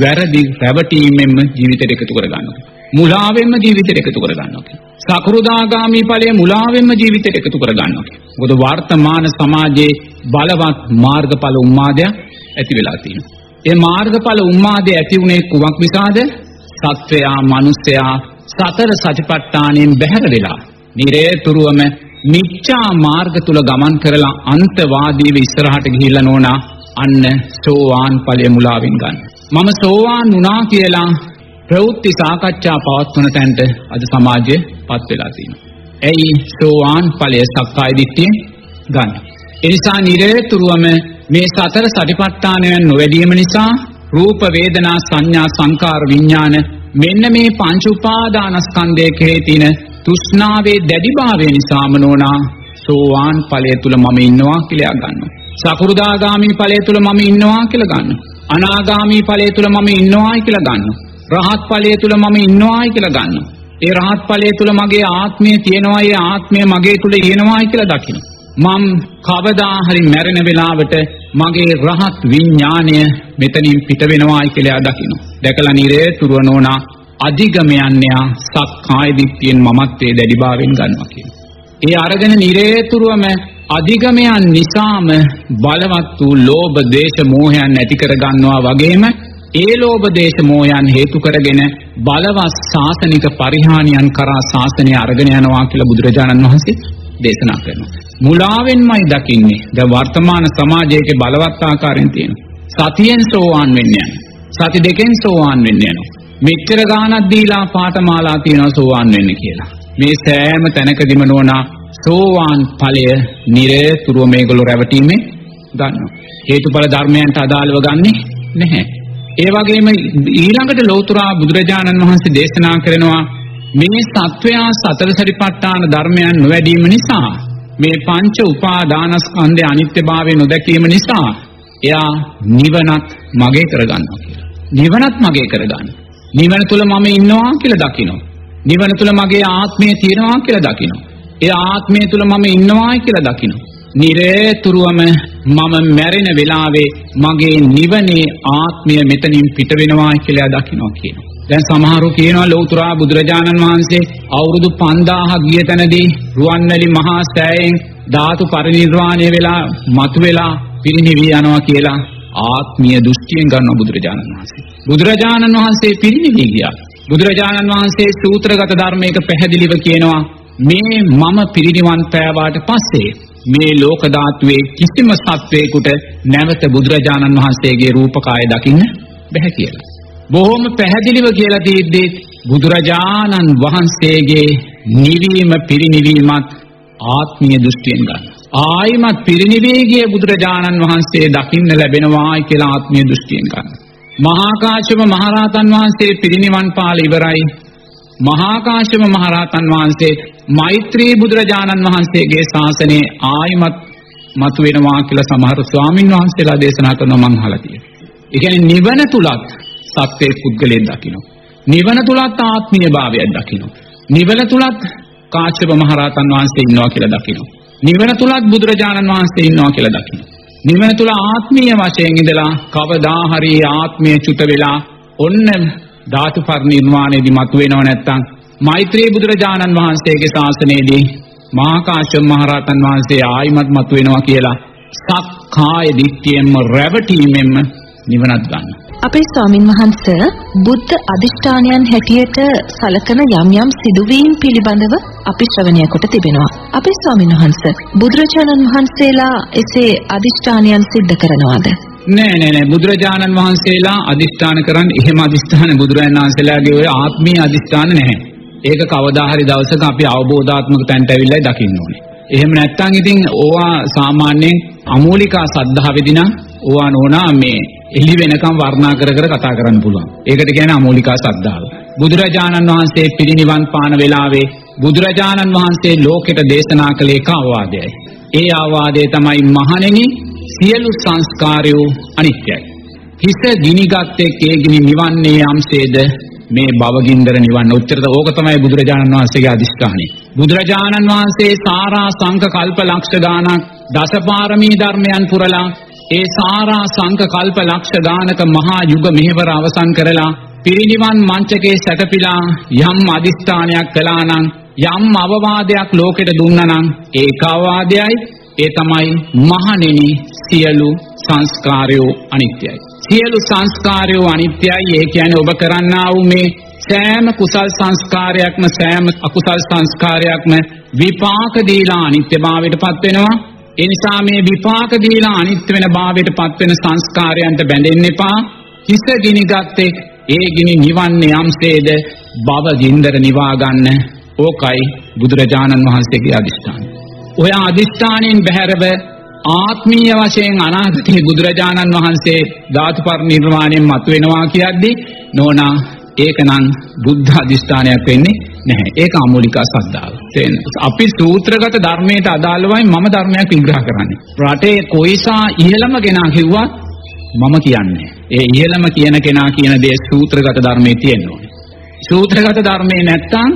වැරදි රැවටීමෙන්ම ජීවිතයට එකතු කර ගන්නවා. මුලාවෙන්ම ජීවිතයට එකතු කර ගන්නවා. සකෘදාගාමී ඵලය මුලාවෙන්ම ජීවිතයට එකතු කර ගන්නවා. මොකද වර්තමාන සමාජයේ බලවත් මාර්ගඵල උන්මාදයක් ඇති වෙලා තියෙනවා. ඒ මාර්ගඵල උන්මාදය ඇති වුණේ කුමක් නිසාද? සත්වයා, මිනිසයා සතර සතිපට්ඨානයෙන් බැහැර වෙලා නිරේතුරුවම මිච්ඡා මාර්ග තුල ගමන් කරලා අන්තවාදීව ඉස්සරහට ගිහිල්ලා නෝනා අන්න සෝවාන් ඵලය මුලාවෙන් ගන්න. මම සෝවාන් වුණා කියලා ප්‍රවෘත්ති සාකච්ඡා පවත්වන තැනට අද සමාජය පත් වෙලා තියෙනවා. ඇයි සෝවාන් ඵලය සක්කාය දිට්ඨියෙන් ගන්න. ඒ නිසා නිරේතුරුවම මේ සතර සටිපට්ඨානයන් නොවැඩීම නිසා රූප වේදනා සංඥා සංකාර විඥාන මෙන්න මේ පංච උපාදානස්කන්ධය කෙරේ තියෙන තෘෂ්ණාවේ දැඩිභාවය නිසාම නෝනා සෝවාන් ඵලය තුල මම ඉන්නවා කියලා ගන්නවා. සකෘදාගාමී ඵලය තුල මම ඉන්නවා කියලා ගන්නවා. අනාගාමී ඵලය තුල මම ඉන්නවායි කියලා ගන්නවා. රහත් ඵලය තුල මම ඉන්නවායි කියලා ගන්නවා. ඒ රහත් ඵලය තුල මගේ ආත්මය තියෙනවා, ඒ ආත්මය මගේ තුල ඉනවායි කියලා දකිනවා. මම කවදා හරි මැරෙන වෙලාවට මගේ රහත් විඥාණය මෙතනින් පිට වෙනවායි කියලා දකිනවා. දැකලා නිරේතුරුව නෝනා අධිගමයන්යා සක්කාය දිට්ඨියෙන් මමත්වයේ දැඩිභාවයෙන් ගන්නවා කියනවා. ඒ අරගෙන නිරේතුරුවම අධිගමයන් නිසාම බලවත් වූ ලෝභ දේශ මෝහයන් ඇති කර ගන්නවා වගේම ඒ ලෝභ දේශ මෝහයන් හේතු කරගෙන බලවත් ශාසනික පරිහානියන් කරා ශාසනය අරගෙන යනවා කියලා බුදුරජාණන් වහන්සේ දේශනා කරනවා. මුලාවෙන්මයි දකින්නේ. දැන් වර්තමාන සමාජයේ බලවත් ආකාරයෙන් තියෙනවා. සතියෙන් සෝවාන් වෙන්න යනවා. සති දෙකෙන් සෝවාන් වෙන්න යනවා. මෙච්චර ගාණක් දීලා පාඨමාලා තියනවා සෝවාන් වෙන්න කියලා. මේ සෑම තැනකදීම නෝනා සෝවාන් ඵලය නිරතුරුව මේගොල්ලෝ රැවටීමේ ගන්නවා. හේතුඵල ධර්මයන්ට අදාළව ගන්නෙ නැහැ. ඒ වගේම ඊළඟට ලෞතුරා බුදුරජාණන් වහන්සේ දේශනා කරනවා මේ සත්වයා සතර සරිපට්ඨාන ධර්මයන් නොවැඩීම නිසා මේ පංච උපාදානස්කන්ධයේ අනිත්‍යභාවය නොදැකීම නිසා එයා නිවනත් මගේ කරගන්නවා කියලා. නිවනත් මගේ කරගන්න. නිවන තුල මම ඉන්නවා කියලා දකිනවා. නිවන තුල මගේ ආත්මය තියෙනවා කියලා දකිනවා. ඒ ආත්මය තුල මම ඉන්නවායි කියලා දකිනවා. නිරේතුරුවම මම මැරෙන වෙලාවේ මගේ නිවනේ ආත්මය මෙතනින් පිට වෙනවායි කියලා දකිනවා කියනවා. දැන් සමහරු කියනවා ලෞතුරා බුදුරජාණන් වහන්සේ අවුරුදු 5000 ගිය තැනදී රුවන්වැලි මහා සෑයෙන් ධාතු පරිනිර්වාණය වෙලා මතුවෙලා පිරිනිවී යනවා කියලා ආත්මීය දෘෂ්ටියෙන් ගන්නවා බුදුරජාණන් වහන්සේ. බුදුරජාණන් වහන්සේ පිරිනිවී ගියා. බුදුරජාණන් වහන්සේ සූත්‍රගත ධර්මයක පැහැදිලිව කියනවා මේ මම පිරිනිවන් පෑවාට පස්සේ මේ ලෝක ධාතුවේ කිසිම සත්වයකට නැවත බුදුරජාණන් වහන්සේගේ රූපකාය දකින්න බැහැ කියලා. බොහොම පැහැදිලිව කියලා තියෙද්දී බුදුරජාණන් වහන්සේගේ නිවීම පිරිනිවීමත් ආත්මීය දෘෂ්ටියෙන් ගන්න. ආයිමත් පිරිනිවී ගිය බුදුරජාණන් වහන්සේ දකින්න ලැබෙනවායි කියලා ආත්මීය දෘෂ්ටියෙන් ගන්න. මහා කාශ්‍යප මහරහතන් වහන්සේ පිරිනිවන් පාල ඉවරයි. මහා කාශ්‍යප මහරහතන් වහන්සේ මෛත්‍රී බුදුරජාණන් වහන්සේගේ ශාසනයේ ආයිමත් මතුවෙනවා කියලා සමහර ස්වාමින් වහන්සේලා දේශනා කරනවා මං අහලා තියෙනවා. ඒ කියන්නේ නිවන තුලත් සත්‍යයේ පුද්ගලයෙක් දකින්න. නිවන තුලත් ආත්මීය භාවයක් දකින්න. නිවන තුලත් කාශ්‍යප මහරහතන් වහන්සේ ඉන්නවා කියලා දකින්න. නිවන තුලත් බුදුරජාණන් වහන්සේ ඉන්නවා කියලා දකින්න. නිවන තුල ආත්මීය වශයෙන් ඉඳලා කවදා හරි ආත්මය චුත වෙලා ඔන්න ධාතු පරිනිර්වාණයදී මතුවෙනව නැත්තම් මෛත්‍රී බුදුරජාණන් වහන්සේගේ ශාසනයේදී මහා කාශ්‍යප මහරහතන් වහන්සේ ආයිමත් මතුවෙනවා කියලා සක්කාය දිට්ඨියෙන්ම රැවටීමෙන්ම නිවනත් ගන්නවා. අපේ ස්වාමින් වහන්ස බුද්ධ අදිෂ්ඨානයන් හැටියට සලකන යම් යම් සිදුවීම් පිළිබඳව අපි ශ්‍රවණය කොට තිබෙනවා. අපේ ස්වාමින් වහන්ස බුදුරජාණන් වහන්සේලා එසේ අදිෂ්ඨානයන් සිද්ධ කරනවාද? නෑ නෑ නෑ බුදුරජාණන් වහන්සේලා අදිෂ්ඨාන කරන්නේ එහෙම අදිෂ්ඨාන බුදුරජාණන් වහන්සේලාගේ ඔය ආත්මීය අදිෂ්ඨාන නැහැ. ඒක කවදා හරි දවසක අපි අවබෝධාත්මක තැනට ඇවිල්ලා දකින්න ඕනේ. එහෙම නැත්නම් ඉතින් ඕවා සාමාන්‍යයෙන් අමූලිකා සද්ධාවෙදී නම් ඕවා නෝනා මේ එළි වෙනකම් වර්ණනා කර කර කතා කරන්න පුළුවන්. ඒකට කියන්නේ අමෝලිකා ශ්‍රද්ධාව. බුදුරජාණන් වහන්සේ පිරිනිවන් පාන වෙලාවේ බුදුරජාණන් වහන්සේ ලෝකෙට දේශනා කළ එක අවවාදයයි. ඒ අවවාදය තමයි මහණෙනි සියලු සංස්කාරයෝ අනිත්‍යයි. හිස ගිනිගත් එක්කේ ගිනි නිවන්නේ යම්සේද මේ භවගින්දර නිවන්න උච්චරද ඕක තමයි බුදුරජාණන් වහන්සේගේ අදිෂ්ඨානය. බුදුරජාණන් වහන්සේ සාරා සංඝ කල්ප ලක්ෂ ගානක් දසපාරමී ධර්මයන් පුරලා ඒ සාරා සංඝ කල්ප ලක්ෂ ගානක මහා යුග මෙහෙවර අවසන් කරලා පිරිනිවන් මංචකේ සැතපීලා යම් අදිස්ථානයක් කළා නම් යම් අවවාදයක් ලෝකෙට දුන්නා නම් ඒක අවවාදයයි ඒ තමයි මහණෙනි සියලු සංස්කාරයෝ අනිත්‍යයි. සියලු සංස්කාරයෝ අනිත්‍යයි ඒ කියන්නේ ඔබ කරන්නා වූ මේ සෑම කුසල් සංස්කාරයක්ම සෑම අකුසල් සංස්කාරයක්ම විපාක දීලා අනිත්‍යභාවයට පත් වෙනවා. ඒ නිසා මේ විපාක දීලා අනිත්‍ය වෙන භාවයට පත් වෙන සංස්කාරයන්ට බැඳෙන්න එපා. හිස ගිනිගත්තේ ඒ ගිනි නිවන්නේ යම්සේද භව ගින්දර නිවා ගන්න. ඕකයි බුදුරජාණන් වහන්සේගේ අදිෂ්ඨානය. ඔය අදිෂ්ඨානයෙන් බැහැරව ආත්මීය වශයෙන් අනාගතයේ බුදුරජාණන් වහන්සේ ධාතු පරිනිර්වාණයෙන් මතුවෙනවා කියද්දී නෝනා ඒකනම් බුද්ධ අධිෂ්ඨානයක් වෙන්නේ නැහැ. ඒක අමූලිකා සද්ධාව. තේන්න. අපි සූත්‍රගත ධර්මයට අදාළවයි මම ධර්මයක් විග්‍රහ කරන්නේ. රටේ කොයිසා ඉහළම කෙනා කිව්වා මම කියන්නේ. ඒ ඉහළම කියන කෙනා කියන දේ සූත්‍රගත ධර්මයේ තියෙන්න ඕනේ. සූත්‍රගත ධර්මයේ නැත්තම්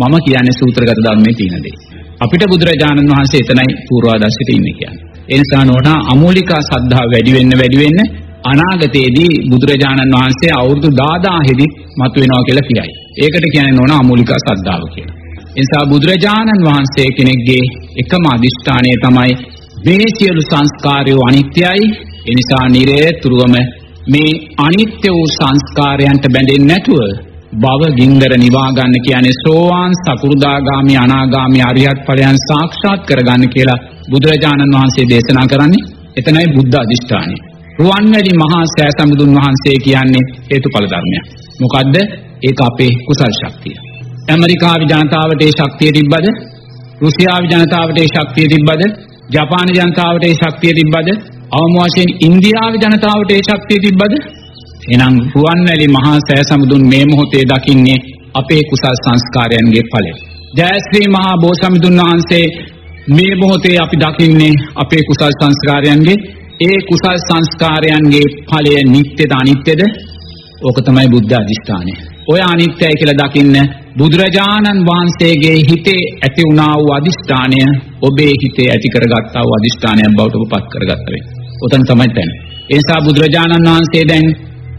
මම කියන්නේ සූත්‍රගත ධර්මයේ තියෙන දේ. අපිට බුදුරජාණන් වහන්සේ එතනයි පූර්වාදර්ශයට ඉන්නේ කියන්නේ. ඒ නිසා නෝනා අමූලිකා සද්ධාව වැඩි වෙන්න වැඩි වෙන්න අනාගතයේදී බුදුරජාණන් වහන්සේ අවුරුදු 10000 ෙදි මතුවෙනවා කියලා කියයි. ඒකට කියන්නේ නෝන අමූලිකා සද්ධාව කියලා. ඒ නිසා බුදුරජාණන් වහන්සේ කෙනෙක්ගේ එකම අදිෂ්ඨානය තමයි මේ සියලු සංස්කාරයෝ අනිත්‍යයි. ඒ නිසා නිරේතුරුවම මේ අනිත්‍ය වූ සංස්කාරයන්ට බැඳෙන්නේ නැතුව භව ගින්දර නිවා ගන්න කියන්නේ සෝවාන් සකු르දාගාමි අනාගාමි අරියත් ඵලයන් සාක්ෂාත් කරගන්න කියලා බුදුරජාණන් වහන්සේ දේශනා කරන්නේ එතනයි බුද්ධ අදිෂ්ඨානය. රුවන්වැලි මහා සෑ සම්බුදුන් වහන්සේ කියන්නේ හේතුඵල ධර්මයක්. මොකද්ද? ඒක අපේ කුසල් ශක්තිය. ඇමරිකාවේ ජනතාවට ඒ ශක්තිය තිබ්බද? රුසියාවේ ජනතාවට ඒ ශක්තිය තිබ්බද? ජපාන ජනතාවට ඒ ශක්තිය තිබ්බද? අවම වශයෙන් ඉන්දියාවේ ජනතාවට ඒ ශක්තිය තිබ්බද? එහෙනම් රුවන්වැලි මහා සෑ සම්බුදුන් මේ මොහොතේ දකින්නේ අපේ කුසල් සංස්කාරයන්ගේ ඵලය. ජයශ්‍රී මහා බෝසමිඳුන් වහන්සේ මේ මොහොතේ අපි දකින්නේ අපේ කුසල් සංස්කාරයන්ගේ ඒ කුසල් සංස්කාරයන්ගේ ඵලය නිට්ටයද අනිත්‍යද? ඕක තමයි බුද්ධ අධිෂ්ඨානය. ඔය අනිත්‍යයි කියලා දකින්න බුදුරජාණන් වහන්සේගේ හිතේ ඇති වුණා වූ අධිෂ්ඨානය ඔබේ හිතේ ඇති කරගත්තා වූ අධිෂ්ඨානයක් බවට ඔබපත් කරගත්ත වෙයි. ඔතන තමයි තැන. ඒ නිසා බුදුරජාණන් වහන්සේ දැන්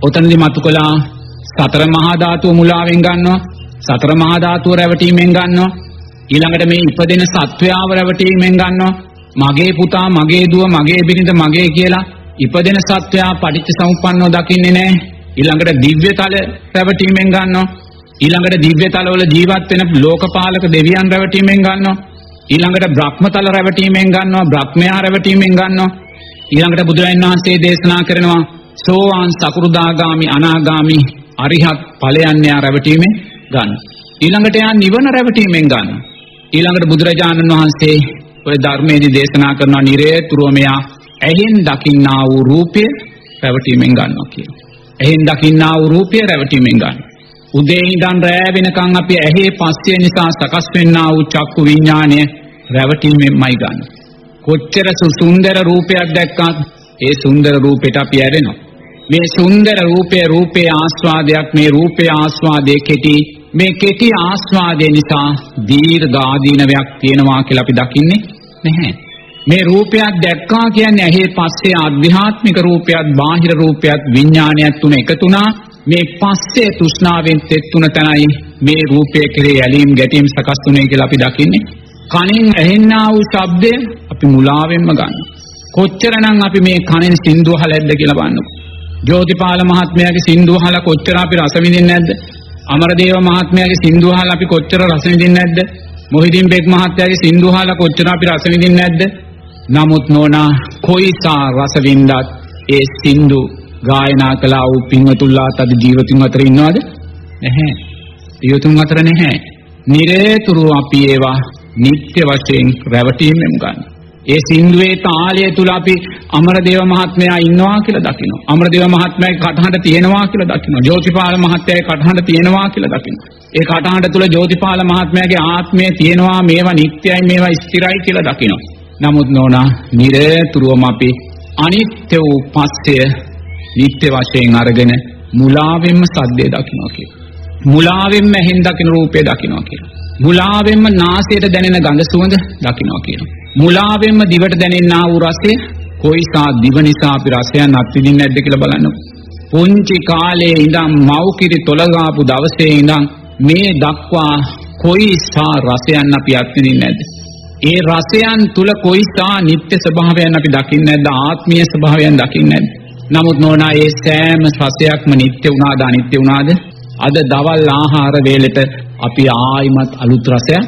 ඔතනදි මතු කළා සතර මහා ධාතුව මුලාවෙන් ගන්නවා. සතර මහා ධාතුව රැවටීමෙන් ගන්නවා. ඊළඟට මේ ඉපදෙන සත්වයාව රැවටීමෙන් ගන්නවා. මගේ පුතා මගේ දුව මගේ බිරිඳ මගේ කියලා ඉපදෙන සත්වයා පටිච්ච සමුප්පන්නව දකින්නේ නැහැ. ඊළඟට දිව්‍ය තල රැවටීමෙන් ගන්නවා. ඊළඟට දිව්‍ය තලවල ජීවත් වෙන ලෝකපාලක දෙවියන් රැවටීමෙන් ගන්නවා. ඊළඟට බ්‍රහ්මතල රැවටීමෙන් ගන්නවා. බ්‍රහ්මයා රැවටීමෙන් ගන්නවා. ඊළඟට බුදුරජාණන් වහන්සේ දේශනා කරනවා සෝවාන් සකුරුදාගාමි අනාගාමි අරිහත් ඵලයන් යා රැවටීමෙන් ගන්න. ඊළඟට යා නිවන රැවටීමෙන් ගන්න. ඊළඟට බුදුරජාණන් වහන්සේ ඔය ධර්මයේදී දේශනා කරන නිරේතුරුව මෙයා ඇහෙන් දකින්නා වූ රූපය රැවටීමෙන් ගන්නවා කියන. ඇහෙන් දකින්නා වූ රූපය රැවටීමෙන් ගන්න. උදේ ඉඳන් රෑ වෙනකන් අපි ඇහි පස්සේ නිසා සකස් වෙන්නා වූ චක්කු විඥානය රැවටීමෙන්මයි ගන්න. කොච්චර සුන්දර රූපයක් දැක්කත් ඒ සුන්දර රූපෙට අපි ඇරෙනවා. මේ සුන්දර රූපය රූපේ ආස්වාදයක් මේ රූපේ ආස්වාදයේ කෙටි මේ කෙටි ආස්වාදය නිසා දීර්ඝාදීනවයක් තියෙනවා කියලා අපි දකින්නේ නැහැ. මේ රූපයක් දැක්කා කියන්නේ ඇහි පස්සේ ආධ්‍යාත්මික රූපයක් බාහිර රූපයක් විඥානයක් තුන එකතුණා මේ පස්සේ තෘෂ්ණාවෙන් තෙත්තුන තැනයි මේ රූපය කෙරේ ඇලීම් ගැටීම් සකස් වුනේ කියලා අපි දකින්නේ. කනින් ඇහෙන්නා වූ ශබ්දය අපි මුලාවෙන්ම ගන්න. කොච්චරනම් අපි මේ කනෙන් සින්දුව අහලැද්ද කියලා බලන්නකෝ. ජෝතිපාල මහත්මයාගේ සින්දුව අහලා කොච්චර අපි රස විඳින්නේ නැද්ද? අමරදේව මහත්මයාගේ සින්දුව අහලා අපි කොච්චර රස විඳින්නේ නැද්ද? මොහිදින් බෙක් මහත්තයාගේ සින්දුව අහලා කොච්චර අපි රස විඳින්නේ නැද්ද? නමුත් නෝනා කොයිසා රස වින්දත් ඒ සින්දු ගායනා කළා වූ පින්වතුන්ලා අද ජීවතුන් අතර ඉන්නවද? නැහැ. ජීවතුන් අතර නැහැ. නිරේතුරු අපි ඒවා නිත්‍ය වශයෙන් රැවටීමෙන් ගන්න. ඒ සින්දුවේ තාලය තුල අපි අමරදේව මහත්මයා ඉන්නවා කියලා දකිනවා. අමරදේව මහත්මයාගේ කටහඬ තියෙනවා කියලා දකිනවා. ජෝතිපාල මහත්තයාගේ කටහඬ තියෙනවා කියලා දකිනවා. ඒ කටහඬ තුල ජෝතිපාල මහත්මයාගේ ආත්මය තියෙනවා මේවා නිට්ටයයි මේවා ස්ථිරයි කියලා දකිනවා. නමුත් නෝනා නිරතුරුවම අපි අනිත්‍ය වූ පස්සය නිත්‍ය වශයෙන් අරගෙන මුලාවෙන්ම සද්දේ දකිනවා කියලා. මුලාවෙන්ම ඇහෙන් දකින රූපේ දකිනවා කියලා. මුලාවෙන්ම නාසයට දැනෙන ගඳ සුවඳ දකිනවා කියනවා. මුලාවෙන්ම දිවට දැනෙනා වූ රසය කොයිසා දිව නිසා අපි රසයන් අත්විඳින්නේ නැද්ද කියලා බලන්නකෝ. පුංචි කාලේ ඉඳන් මව්කිරි තොලගාපු දවසේ ඉඳන් මේ දක්වා කොයිසා රසයන් අපි අත්විඳින්නේ නැද්ද? ඒ රසයන් තුල කොයිසා නිත්‍ය ස්වභාවයන් අපි දකින්නේ නැද්ද? ආත්මීය ස්වභාවයන් දකින්නේ නැද්ද? නමුත් නෝනා ඒ සෑම රසයක්ම නිත්‍ය වුණාද අනිත්‍ය වුණාද? අද දවල් ආහාර වේලෙට අපි ආයිමත් අලුත් රසයක්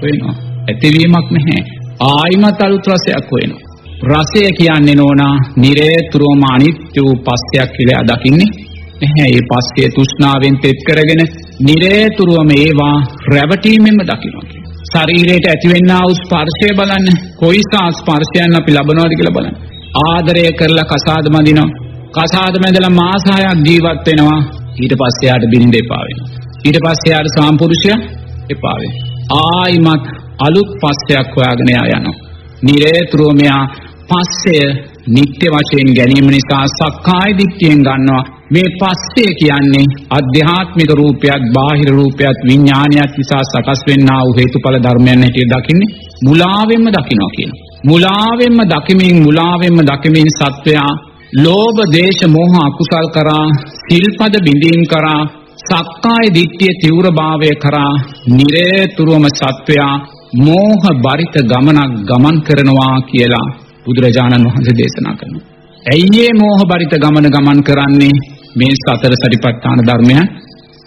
හොයනවා. ඇතිවීමක් නැහැ. ආයිමත් අලුත් රසයක් හොයනවා. රසය කියන්නේ නෝනා නිරේතුරුවම අනිත්‍ය වූ පස්සයක් කියලා දකින්නේ නැහැ. ඒ පස්සේ තෘෂ්ණාවෙන් තෙත් කරගෙන නිරේතුරුවම ඒවා රැවටීමෙන්ම දකිනවා. ශරීරයට ඇතිවෙන්නා වූ ස්පර්ශය බලන්න. කොයිසා ස්පර්ශයන් අපි ලබනවාද කියලා බලන්න. ආදරය කරලා කසාද බඳිනවා. කසාද බැඳලා මාස 6ක් ජීවත් වෙනවා. ඊට පස්සේ යාට බිරිඳ එපා වෙනවා. ඊට පස්සේ යාට සාම්පුරුෂයා එපා වෙනවා. ආයිමත් අලුත් පස්සයක් හොයාගෙන යනවා. නිරේතුරුව මෙයා පස්සය නිත්‍ය වශයෙන් ගැනීම නිසා සක්කාය දිට්ඨියෙන් ගන්නවා මේ පස්සේ කියන්නේ අධ්‍යාත්මික රූපයක් බාහිර රූපයක් විඥානයක් නිසා සකස් වෙන්නා වූ හේතුඵල ධර්මයන් හැටියට දකින්නේ මුලාවෙන්ම දකිනවා කියන මුලාවෙන්ම දකිමින් මුලාවෙන්ම දකිමින් සත්වයා ලෝභ දේශ මොහ අකුසල් කරා සිල්පද බිඳීම් කරා සක්කාය දිට්ඨිය තීව්‍රභාවය කරා නිරේතුරුවම සත්වයා මෝහ බරිත ගමනක් ගමන් කරනවා කියලා බුදුරජාණන් වහන්සේ දේශනා කරනවා. ඇයි මේ මෝහ බරිත ගමන ගමන් කරන්නේ මේ සතර සතිපට්ඨාන ධර්මයන්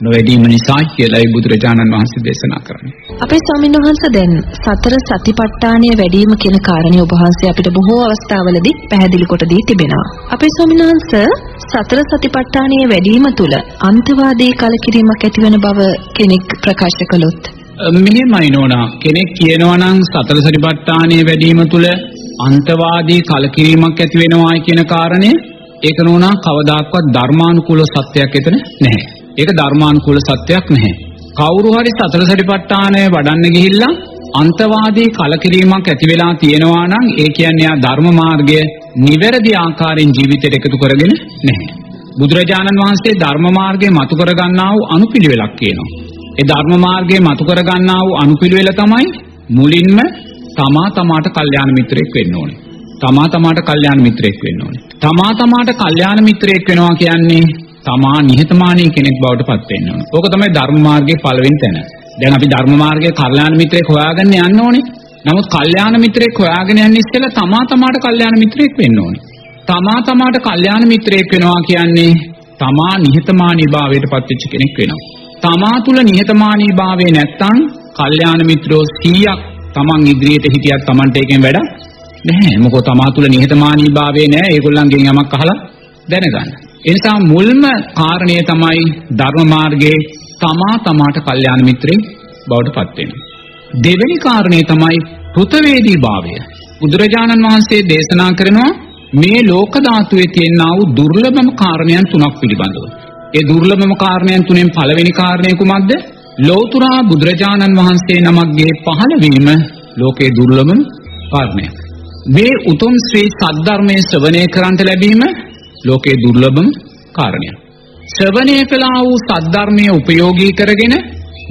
නොවැඩීම නිසා කියලායි බුදුරජාණන් වහන්සේ දේශනා කරන්නේ. අපේ ස්වාමීන් වහන්සේ දැන් සතර සතිපට්ඨානය වැඩිම කියන කාරණේ ඔබ වහන්සේ අපිට බොහෝ අවස්ථාවලදී පැහැදිලි කොට දී තිබෙනවා. අපේ ස්වාමීන් වහන්සේ සතර සතිපට්ඨානය වැඩිම තුල අන්තවාදී කලකිරීමක් ඇතිවන බව කෙනෙක් ප්‍රකාශ කළොත් මෙහෙමයි නෝනා කෙනෙක් කියනවා නම් සතර සතිපට්ඨානය වැඩිම තුල අන්තවාදී කලකිරීමක් ඇති වෙනවා කියන කාරණය ඒක නෝනා කවදාක්වත් ධර්මානුකූල සත්‍යයක් එතන නැහැ. ඒක ධර්මානුකූල සත්‍යයක් නැහැ. කවුරු හරි සතර සතිපට්ඨානය වඩන්න ගිහිල්ලා අන්තවාදී කලකිරීමක් ඇති වෙලා තියෙනවා නම් ඒ කියන්නේ ආ ධර්ම මාර්ගය නිවැරදි ආකාරයෙන් ජීවිතයට එකතු කරගෙන නැහැ. බුදුරජාණන් වහන්සේ ධර්ම මාර්ගය මතු කරගන්නා වූ අනුපිළිවෙලක් කියනවා. ඒ ධර්ම මාර්ගයේ මතු කරගන්නා වූ අනුපිළිවෙල තමයි මුලින්ම තමා තමාට කල්යාණ මිත්‍රයෙක් වෙන්න ඕනේ. තමා තමාට කල්යාණ මිත්‍රයෙක් වෙන්න ඕනේ. තමා තමාට කල්යාණ මිත්‍රයෙක් වෙනවා කියන්නේ තමා නිහතමානී කෙනෙක් බවට පත් වෙන්න ඕනේ. ඕක තමයි ධර්ම මාර්ගයේ පළවෙනි තැන. දැන් අපි ධර්ම මාර්ගයේ කල්යාණ මිත්‍රයෙක් හොයාගන්න යන්න ඕනේ. නමුත් කල්යාණ මිත්‍රයෙක් හොයාගෙන යන්න ඉස්සෙල්ලා තමා තමාට කල්යාණ මිත්‍රයෙක් වෙන්න ඕනේ. තමා තමාට කල්යාණ මිත්‍රයෙක් වෙනවා කියන්නේ තමා නිහතමානී භාවයට පත්වෙච්ච කෙනෙක් වෙනවා. තමා තුල නිහතමානී භාවය නැත්තම් කල්යාණ මිත්‍රෝ 100ක් තමන් ඉදිරියට හිටියත් තමන්ට ඒකෙන් වැඩ නැහැ. මොකද තමා තුල නිහතමානී භාවය නැහැ. ඒගොල්ලන්ගෙන් යමක් අහලා දැනගන්න. ඒ නිසා මුල්ම කාරණය තමයි ධර්ම මාර්ගයේ තමා තමාට කල්යාණ මිත්‍රේ බවට පත් වෙනවා. දෙවෙනි කාරණය තමයි පෘතවේදී භාවය. බුදුරජාණන් වහන්සේ දේශනා කරනවා මේ ලෝක ධාතුවේ තියෙනා වූ දුර්ලභම කාරණයන් තුනක් පිළිබඳව. ඒ දුර්ලභම කාරණයන් තුනෙන් පළවෙනි කාරණය කුමක්ද? ලෞතුරා බුදුරජාණන් වහන්සේ නමක්ගේ පහළවීම ලෝකේ දුර්ලභම කාරණයක්. මේ උතුම් ශ්‍රී සද්ධර්මයේ ශ්‍රවණය කරන්ට ලැබීම ලෝකේ දුර්ලභම කාරණයක්. ශ්‍රවණය කළා වූ සද්ධර්මයේ උපයෝගී කරගෙන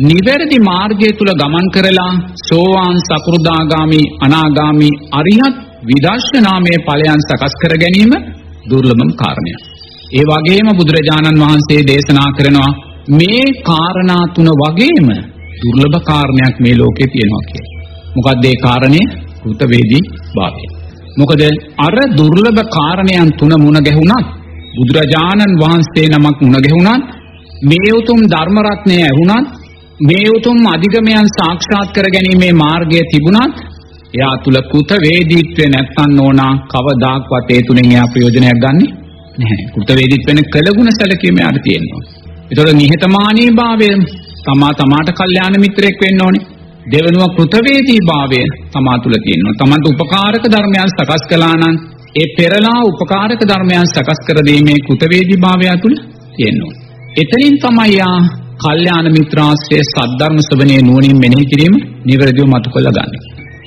නිවැරදි මාර්ගය තුල ගමන් කරලා සෝවාන් සකෘදාගාමි අනාගාමි අරිහත් විදර්ශනාමය ඵලයන් සකස් කර ගැනීම දුර්ලභම කාරණයක්. ඒ වගේම බුදුරජාණන් වහන්සේ දේශනා කරනවා මේ කාරණා තුන වගේම දුර්ලභ කාරණයක් මේ ලෝකේ තියෙනවා කියලා. මොකක්ද ඒ කාරණේ? කෘතවේදී භාවය. මොකද අර දුර්ලභ කාරණයන් තුන මුණ ගැහුණත් බුදුරජාණන් වහන්සේ නමක් මුණ ගැහුණත් මේ උතුම් ධර්ම රත්නය ඇහුණත් මේ උතුම් අධිගමයන් සාක්ෂාත් කර ගැනීමේ මාර්ගය තිබුණත් එයා තුල කෘත වේදීත්වය නැත්තන් ඕනා කවදාක්වත් ඒ තුලින් එයා ප්‍රයෝජනයක් ගන්නෙ නැහැ. කෘත වේදීත්ව වෙන කළගුණ සැලකීම යාට තියෙනවා. ඒතකොට නිහතමානී භාවය තමා තමාට කල්යාණ මිත්‍රයෙක් වෙන්න ඕනේ. දෙවෙනුව කෘතවේදී භාවය තමා තුළ තියෙනවා. තමන්ට උපකාරක ධර්මයන් සකස් කළා නම් ඒ පෙරලා උපකාරක ධර්මයන් සකස් කර දීමේ කෘතවේදී භාවය තුළ තියෙනවා. එතනින් තමයි යා කල්යාණ මිත්‍රාශ්‍රය සද්ධර්ම ශ්‍රවණයේ නුවණින් මෙනෙහි කිරීම නිවැරදිව මතු කළ ගන්න.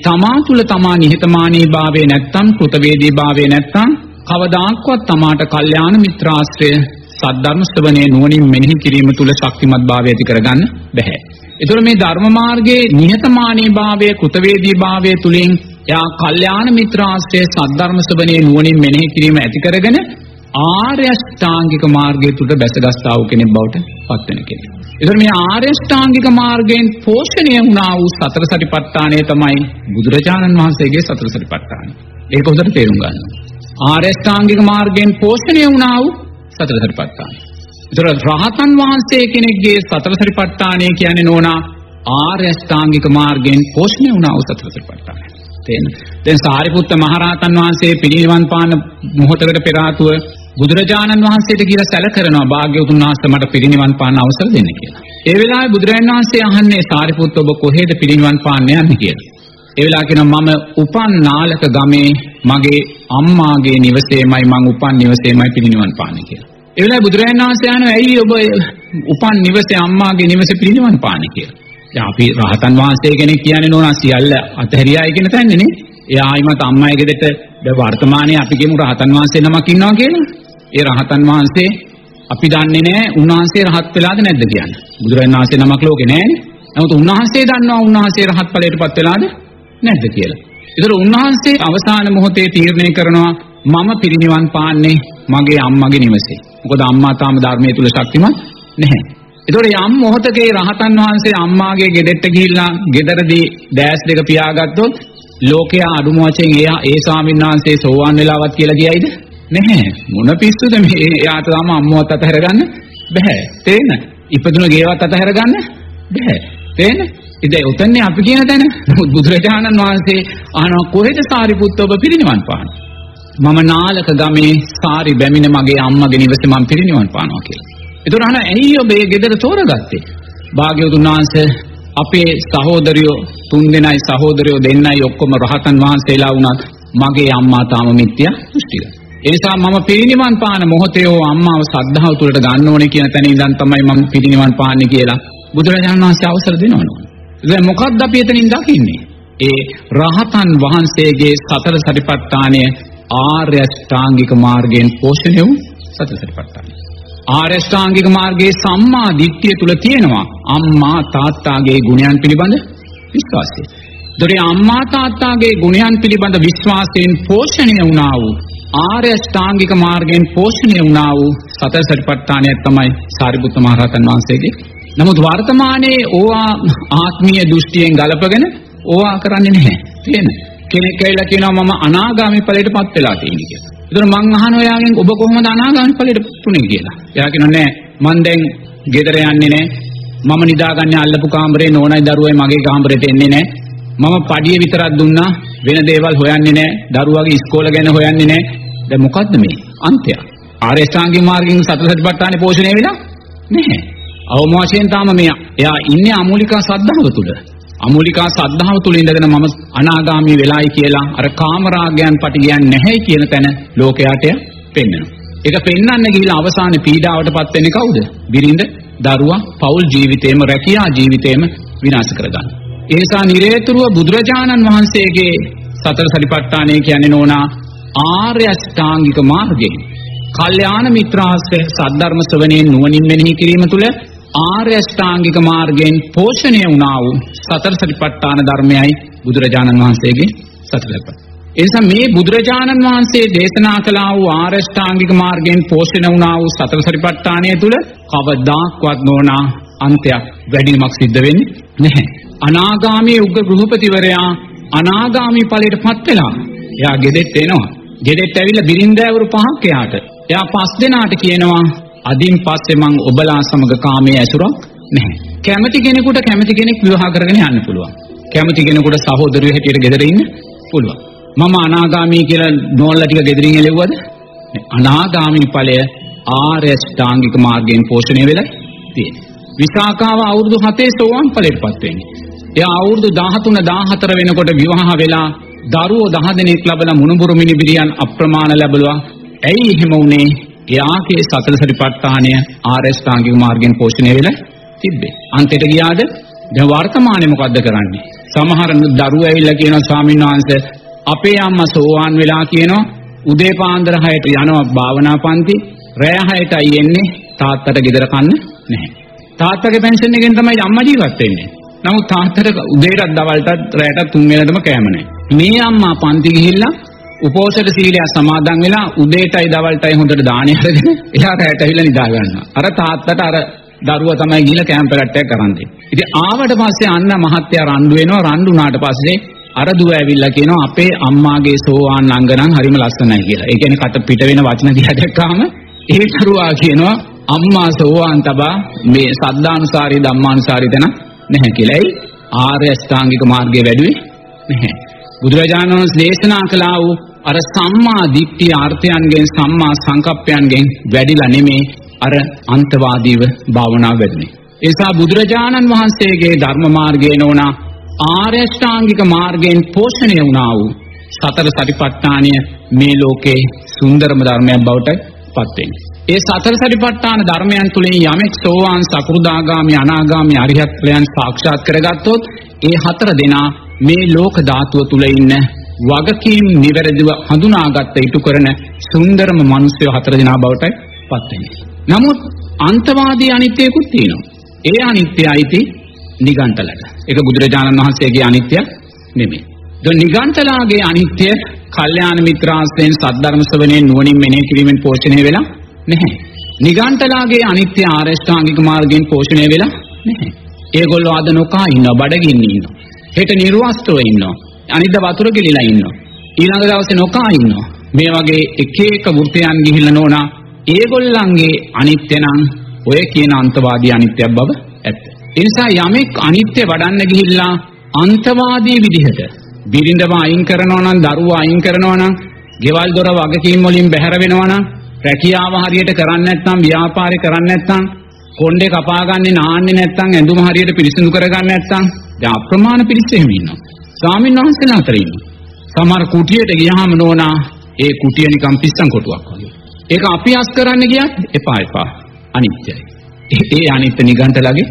තමා තුළ තමා නිහතමානී භාවය නැත්තම් කෘතවේදී භාවය නැත්තම් කවදාක්වත් තමාට කල්යාණ මිත්‍රාශ්‍රය සද්ධර්ම ශ්‍රවණයේ නුවණින් මෙනෙහි කිරීම තුළ ශක්තිමත් භාවය ඇති කරගන්න බැහැ. ඒතර මේ ධර්ම මාර්ගයේ නිහතමානී භාවය කෘතවේදී භාවය තුලින් යා කල්යාණ මිත්‍රාශ්‍රය සද්ධර්ම ශ්‍රවණයේ නුවණින් මෙනෙහි කිරීම ඇති කරගෙන ආර්ය අෂ්ටාංගික මාර්ගය තුල බැසගස්තා වූ කෙනෙක් බවට පත් වෙන කෙනෙක්. ඒතර මේ ආර්ය ශ්‍රාංගික මාර්ගයෙන් පෝෂණය වුණා වූ සතර සතිපට්ඨානය තමයි බුදුරජාණන් වහන්සේගේ සතර සතිපට්ඨානය. ඒක හොඳට තේරුම් ගන්න. ආර්ය ශ්‍රාංගික මාර්ගයෙන් පෝෂණය වුණා වූ සතර සතිපට්ඨානය. ඒතර රහතන් වහන්සේ කෙනෙක්ගේ සතර සතිපට්ඨානය කියන්නේ නෝනා ආර්ය ශ්‍රාංගික මාර්ගයෙන් පෝෂණය වුණා වූ සතර සතිපට්ඨානය. තේන්න. දැන් සාරිපුත්ත මහරහතන් වහන්සේ පිරිනිවන් පාන මොහොතකට පෙර ආතුව බුදුරජාණන් වහන්සේට කියලා සැලකරනවා භාග්‍යවතුන් වහන්සේ මට පිරිනිවන් පාන්න අවසර දෙන්න කියලා. ඒ වෙලාවේ බුදුරජාණන් වහන්සේ අහන්නේ සාරිපුත්ත ඔබ කොහෙද පිරිනිවන් පාන්න යන්නේ කියලා. ඒ වෙලාව කියනවා මම උපන් නාලක ගමේ මගේ අම්මාගේ නිවසේමයි මං උපන් නිවසේමයි පිරිනිවන් පාන්නේ කියලා. ඒ වෙලාවේ බුදුරජාණන් වහන්සේ අහනවා ඇයි ඔබ උපන් නිවසේ අම්මාගේ නිවසේ පිරිනිවන් පාන්නේ කියලා. දැන් අපි රහතන් වහන්සේ කෙනෙක් කියන්නේ නෝනා සියල්ල අතහැරියායි කියන තැනනේ නේ. එයා ආයිමත් අම්මයි ගෙදරට දැන් වර්තමානයේ අපි කියමු රහතන් වහන්සේ නමක් ඉන්නවා කියලා. ඒ රහතන් වහන්සේ අපි දන්නේ නැහැ උන්වහන්සේ රහත් වෙලාද නැද්ද කියන්නේ. බුදුරජාණන් වහන්සේ නමක් ලෝකේ නැහැනේ. නමුත් උන්වහන්සේ දන්නවා උන්වහන්සේ රහත් ඵලයටපත් වෙලාද නැද්ද කියලා. ඒතර උන්වහන්සේ අවසාන මොහොතේ තීරණය කරනවා මම පිරිනිවන් පාන්නේ මගේ අම්මගේ නිවසේ. මොකද අම්මා තාම ධර්මයේ තුල ශක්තිමත් නැහැ. ඒතකොට යම් මොහොතකේ රහතන් වහන්සේ අම්මාගේ ගෙදරට ගිහිල්ලා ගෙදරදී දැස් දෙක පියාගත්තොත් ලෝකයා අඩුම වශයෙන් එයා ඒ ස්වාමීන් වහන්සේ සෝවාන් වෙලාවත් කියලා කියයිද? නැහැ. මොන පිස්සුද මේ එයාට තාම අම්මවත් අතහැර ගන්න බෑ. තේන්න? ඉපදුන ගේවත් අතහැර ගන්න බෑ. තේන්න? ඉතින් උතන්නේ අපි කියන තැන බුදුරජාණන් වහන්සේ අහනවා කොහෙද සාරිපුත්ත ඔබ පිරිනිවන් පාන්නේ? මම නාලක ගමේ සාරි බැමින මගේ අම්මගේ නිවසේ මම පිරිනිවන් පානවා කියලා. ඒතර අහන ඇයි ඔබ මේ ගෙදර තෝරගත්තේ? භාග්‍යවතුන් වහන්සේ අපේ සහෝදරයෝ තුන් දෙනයි සහෝදරයෝ දෙන්නයි ඔක්කොම රහතන් වහන්සේලා වුණත් මගේ අම්මා තාම මිත්‍යා දෘෂ්ටික. ඒ නිසා මම පිරිනිවන් පාන මොහොතේ ඕ අම්මාව සද්ධාව තුළට ගන්න ඕනේ කියන තැන ඉඳන් තමයි මම පිරිනිවන් පාන්නේ කියලා බුදුරජාණන් වහන්සේ අවසර දෙනවනේ. දැන් මොකක්ද අපි එතනින් දකින්නේ? ඒ රහතන් වහන්සේගේ සතර සතිපට්ඨානය ආර්ය ශ්‍රාංගික මාර්ගයෙන් පෝෂණය වූ සතර සතිපට්ඨානය. ආර්ය ශ්‍රාංගික මාර්ගයේ සම්මා දිට්ඨිය තුල තියෙනවා අම්මා තාත්තාගේ ගුණයන් පිළිබඳ විශ්වාසය. දොරේ අම්මා තාත්තාගේ ගුණයන් පිළිබඳ විශ්වාසයෙන් පෝෂණය වුණා වූ ආර්ය ශ්‍රාංගික මාර්ගයෙන් පෝෂණය වුණා වූ සතර සතිපට්ඨානය තමයි සාරිපුත්ත මහ රහතන් වහන්සේගේ. නමුත් වර්තමානයේ ඕවා ආත්මීය දෘෂ්ටියෙන් ගලපගෙන ඕවා කරන්නේ නැහැ. තේරෙනවද? කෙනෙක් ඇවිල්ලා කියනවා මම අනාගාමී ඵලයටපත් වෙලා තියෙනවා කියලා. ඒතර මං අහන ඔයාගෙන් ඔබ කොහොමද අනාගාමී ඵලයට තුනේ කියලා. එයා කියනවා නෑ මං දැන් ගෙදර යන්නේ නෑ. මම නිදාගන්නේ අල්ලපු කාමරේ නෝනයි දරුවයි මගේ කාමරේට එන්නේ නෑ. මම පඩිය විතරක් දුන්නා වෙන දේවල් හොයන්නේ නෑ. දරුවාගේ ඉස්කෝල ගැන හොයන්නේ නෑ. දැන් මොකද්ද මේ? අන්තය. ආර්ය ශ්‍රාංගික මාර්ගයෙන් සතර සතිපට්ඨානේ පෝෂණය වෙලා නැහැ. අවම වශයෙන් තාම මේ එයා ඉන්නේ අමූලිකා සද්ධාව තුල. අමූලිකා සද්ධාව තුල ඉඳගෙන මම අනාගාමී වෙලායි කියලා අර කාමරාගයන් පටිගයන් නැහැයි කියන තැන ලෝකයට පෙන්වනවා. ඒක පෙන්වන්න ගිහිල්ලා අවසානයේ පීඩාවටපත් වෙන්නේ කවුද? බිරිඳ, දරුවා, පෞල් ජීවිතේම රැකියා ජීවිතේම විනාශ කරගන්න. ඒ නිසා නිරේතුරුව බුදුරජාණන් වහන්සේගේ සතර සතිපට්ඨානය කියන්නේ නෝනා ආර්ය අෂ්ටාංගික මාර්ගය. කල්යාණ මිත්‍රාශ්‍රය සද්ධර්ම ශ්‍රවණයෙන් නුවණින් මෙනෙහි කිරීම තුළ ආර්ය අෂ්ටාංගික මාර්ගයෙන් පෝෂණය වුණා වූ සතර සතිපට්ඨාන ධර්මයයි බුදුරජාණන් වහන්සේගේ සතර සතිපට්ඨාන. එනිසා මේ බුදුරජාණන් වහන්සේ දේශනා කළා වූ ආර්ය අෂ්ටාංගික මාර්ගයෙන් පෝෂණය වුණා වූ සතර සතිපට්ඨානය තුළ කවදාක්වත් නොනා අන්තයක් වැඩිමක් සිද්ධ වෙන්නේ නැහැ. අනාගාමී උග්‍ර ගෘහපතිවරයා අනාගාමී ඵලයටපත් වෙලා එයා ගෙදෙට්ට එනවා. ගෙදෙට්ට ඇවිල්ලා බිරින්දෑවරු පහක් එයාට. එයා පස් දෙනාට කියනවා අදින් පස්සේ මං ඔබලා සමග කාමයේ ඇසුරක් නැහැ. කැමති කෙනෙකුට කැමති කෙනෙක් විවාහ කරගෙන යන්න පුළුවන්. කැමති කෙනෙකුට සහෝදරයෝ හැටියට ගෙදර ඉන්න පුළුවන්. මම අනාගාමී කියලා නෝල්ලා ටික ගෙදරින් එළෙව්වද? අනාගාමී ඵලය ආර්ය ශ්‍රාංගික මාර්ගයෙන් පෝෂණය වෙලා තියෙනවා. විසාකාව අවුරුදු 7 සෝවාන් ඵලයටපත් වෙන්නේ. එයා අවුරුදු 13 14 වෙනකොට විවාහ වෙලා දරුවෝ 10 දෙනෙක් ලැබලා මුණුබුරු මිනිබිරියන් අප්‍රමාණ ලැබලුවා. ඇයි එහෙම වුනේ? එයාගේ සතර සතිපට්ඨානය ආර්ය ශ්‍රාංගික මාර්ගයෙන් පෝෂණය වෙලා තිබ්බේ. අන්තිමට ගියාද? දැන් වර්තමානයේ මොකද්ද කරන්නේ? සමහර දරුවෝ ඇවිල්ලා කියනවා ස්වාමීන් වහන්සේ අපේ අම්මා සෝවාන් වෙලා කියනවා උදේ පාන්දර 6ට යනවා භාවනා පන්ති රෑ 6ටයි එන්නේ තාත්තට ගෙදර කන්න නැහැ. තාත්තගේ පෙන්ෂන් එකෙන් තමයි අම්මා ජීවත් වෙන්නේ. නමුත් තාත්තට උදේටත් දවල්ටත් රැයටත් තුන් වෙනදම කෑම නැහැ. මේ අම්මා පන්ති ගිහිල්ලා උපෝසථ සීලය සමාදන් වෙලා උදේටයි දවල්ටයි හොඳට දානය අරගෙන එයා රැයට ඇවිල්ලා නිදා ගන්නවා. අර තාත්තට අර දරුවා තමයි ගිහලා කැම්ප් එකකට කරන් දෙන්නේ. ඉතින් ආවට පස්සේ අන්න මහත්තයා රණ්ඩු වෙනවා රණ්ඩු වුණාට පස්සේ අර දුව ඇවිල්ලා කියනවා අපේ අම්මාගේ සෝවාන් අංග නම් හරිම ලස්සනයි කියලා. ඒ කියන්නේ කට පිට වෙන වචන දිහා දැක්කාම ඒ දරුවා කියනවා අම්මා සෝවාන් තබා මේ සද්ධානුසාරී ධම්මානුසාරී තන නැහැ කියලා. ඒ ආර්ය අෂ්ටාංගික මාර්ගයේ වැඩුවේ නැහැ. බුදුරජාණන් වහන්සේ දේශනා කළා වූ අර සම්මා දිට්ඨිය අර්ථයන්ගෙන් සම්මා සංකප්පයන්ගෙන් වැඩිලා නෙමේ අර අන්තවාදීව භාවනාව වැඩුණේ. ඒ නිසා බුදුරජාණන් වහන්සේගේ ධර්ම මාර්ගයේ නෝනා ආර්ය අෂ්ටාංගික මාර්ගයෙන් පෝෂණය වුණා වූ සතර සතිපට්ඨානය මේ ලෝකේ සුන්දරම ධර්මයක් බවට පත් වෙන්නේ. ඒ සතර සතිපට්ඨාන ධර්මයන් තුලින් යමෙක් සෝවාන් සකෘදාගාමි අනාගාමි අරිහත් ඵලයන් සාක්ෂාත් කරගත්තොත් ඒ හතර දෙනා මේ ලෝක ධාතුව තුල ඉන්න වගකීම් නිවැරදිව හඳුනාගත්ත ඉටු කරන සුන්දරම මිනිස්සු හතර දෙනා බවට පත් වෙන්නේ. නමුත් අන්තවාදී අනිත්‍යකුත් තියෙනවා. ඒ අනිත්‍යයිති නිගණ්ඨලට. ඒක බුදුරජාණන් වහන්සේගේ අනිත්‍ය නෙමෙයි. ද නිගණ්ඨලාගේ අනිත්‍ය කල්යාණ මිත්‍රාස්යෙන් සද්ධර්ම ශ්‍රවණයෙන් නුවණින් මෙනෙහි කිරීමෙන් පෝෂණය වෙලා නැහැ. නිගණ්ඨලාගේ අනිත්‍ය ආරෂ්ඨාංගික මාර්ගයෙන් පෝෂණය වෙලා නැහැ. ඒගොල්ලෝ අද නොකා ඉන්නවා බඩගින්න ඉන්නවා. හෙට නිර්වස්ත්‍රව ඉන්නවා. අනිද්දා වතුර ගිලිලා ඉන්නවා. ඊළඟ දවසේ නොකා ඉන්නවා. මේ වගේ එක එක වෘත්තයන් ගිහිල්ලා නෝනා ඒගොල්ලන්ගේ අනිත්‍ය නම් ඔය කියන අන්තවාදී අනිත්‍යයක් බව ඇත්ත. ඒ නිසා යමෙක් අනිත්‍ය වඩන්න ගිහිල්ලා අන්තවාදී විදිහට බිරිඳව අයින් කරනවා නම් දරුවා අයින් කරනවා නම් ගෙවල් දොර වගකීම් වලින් බැහැර වෙනවා නම් රැකියාව හරියට කරන්නේ නැත්නම් ව්‍යාපාරේ කරන්නේ නැත්නම් කොණ්ඩේ කපාගන්නේ නාන්නේ නැත්නම් ඇඳුම හරියට පිරිසිදු කරගන්නේ නැත්නම් දැන් අප්‍රමාණ පිරිස එහෙම ඉන්නවා. ස්වාමීන් වහන්සේලා අතර ඉන්නවා. සමහර කුටියට ගියාම නෝනා ඒ කුටිය නිකන් පිස්සන් කොටුවක් වගේ. ඒක අපි අස් කරන්න ගියත් එපා එපා. අනිත්‍යයි. ඒ අනිත්‍ය නිගන්ඨලගේ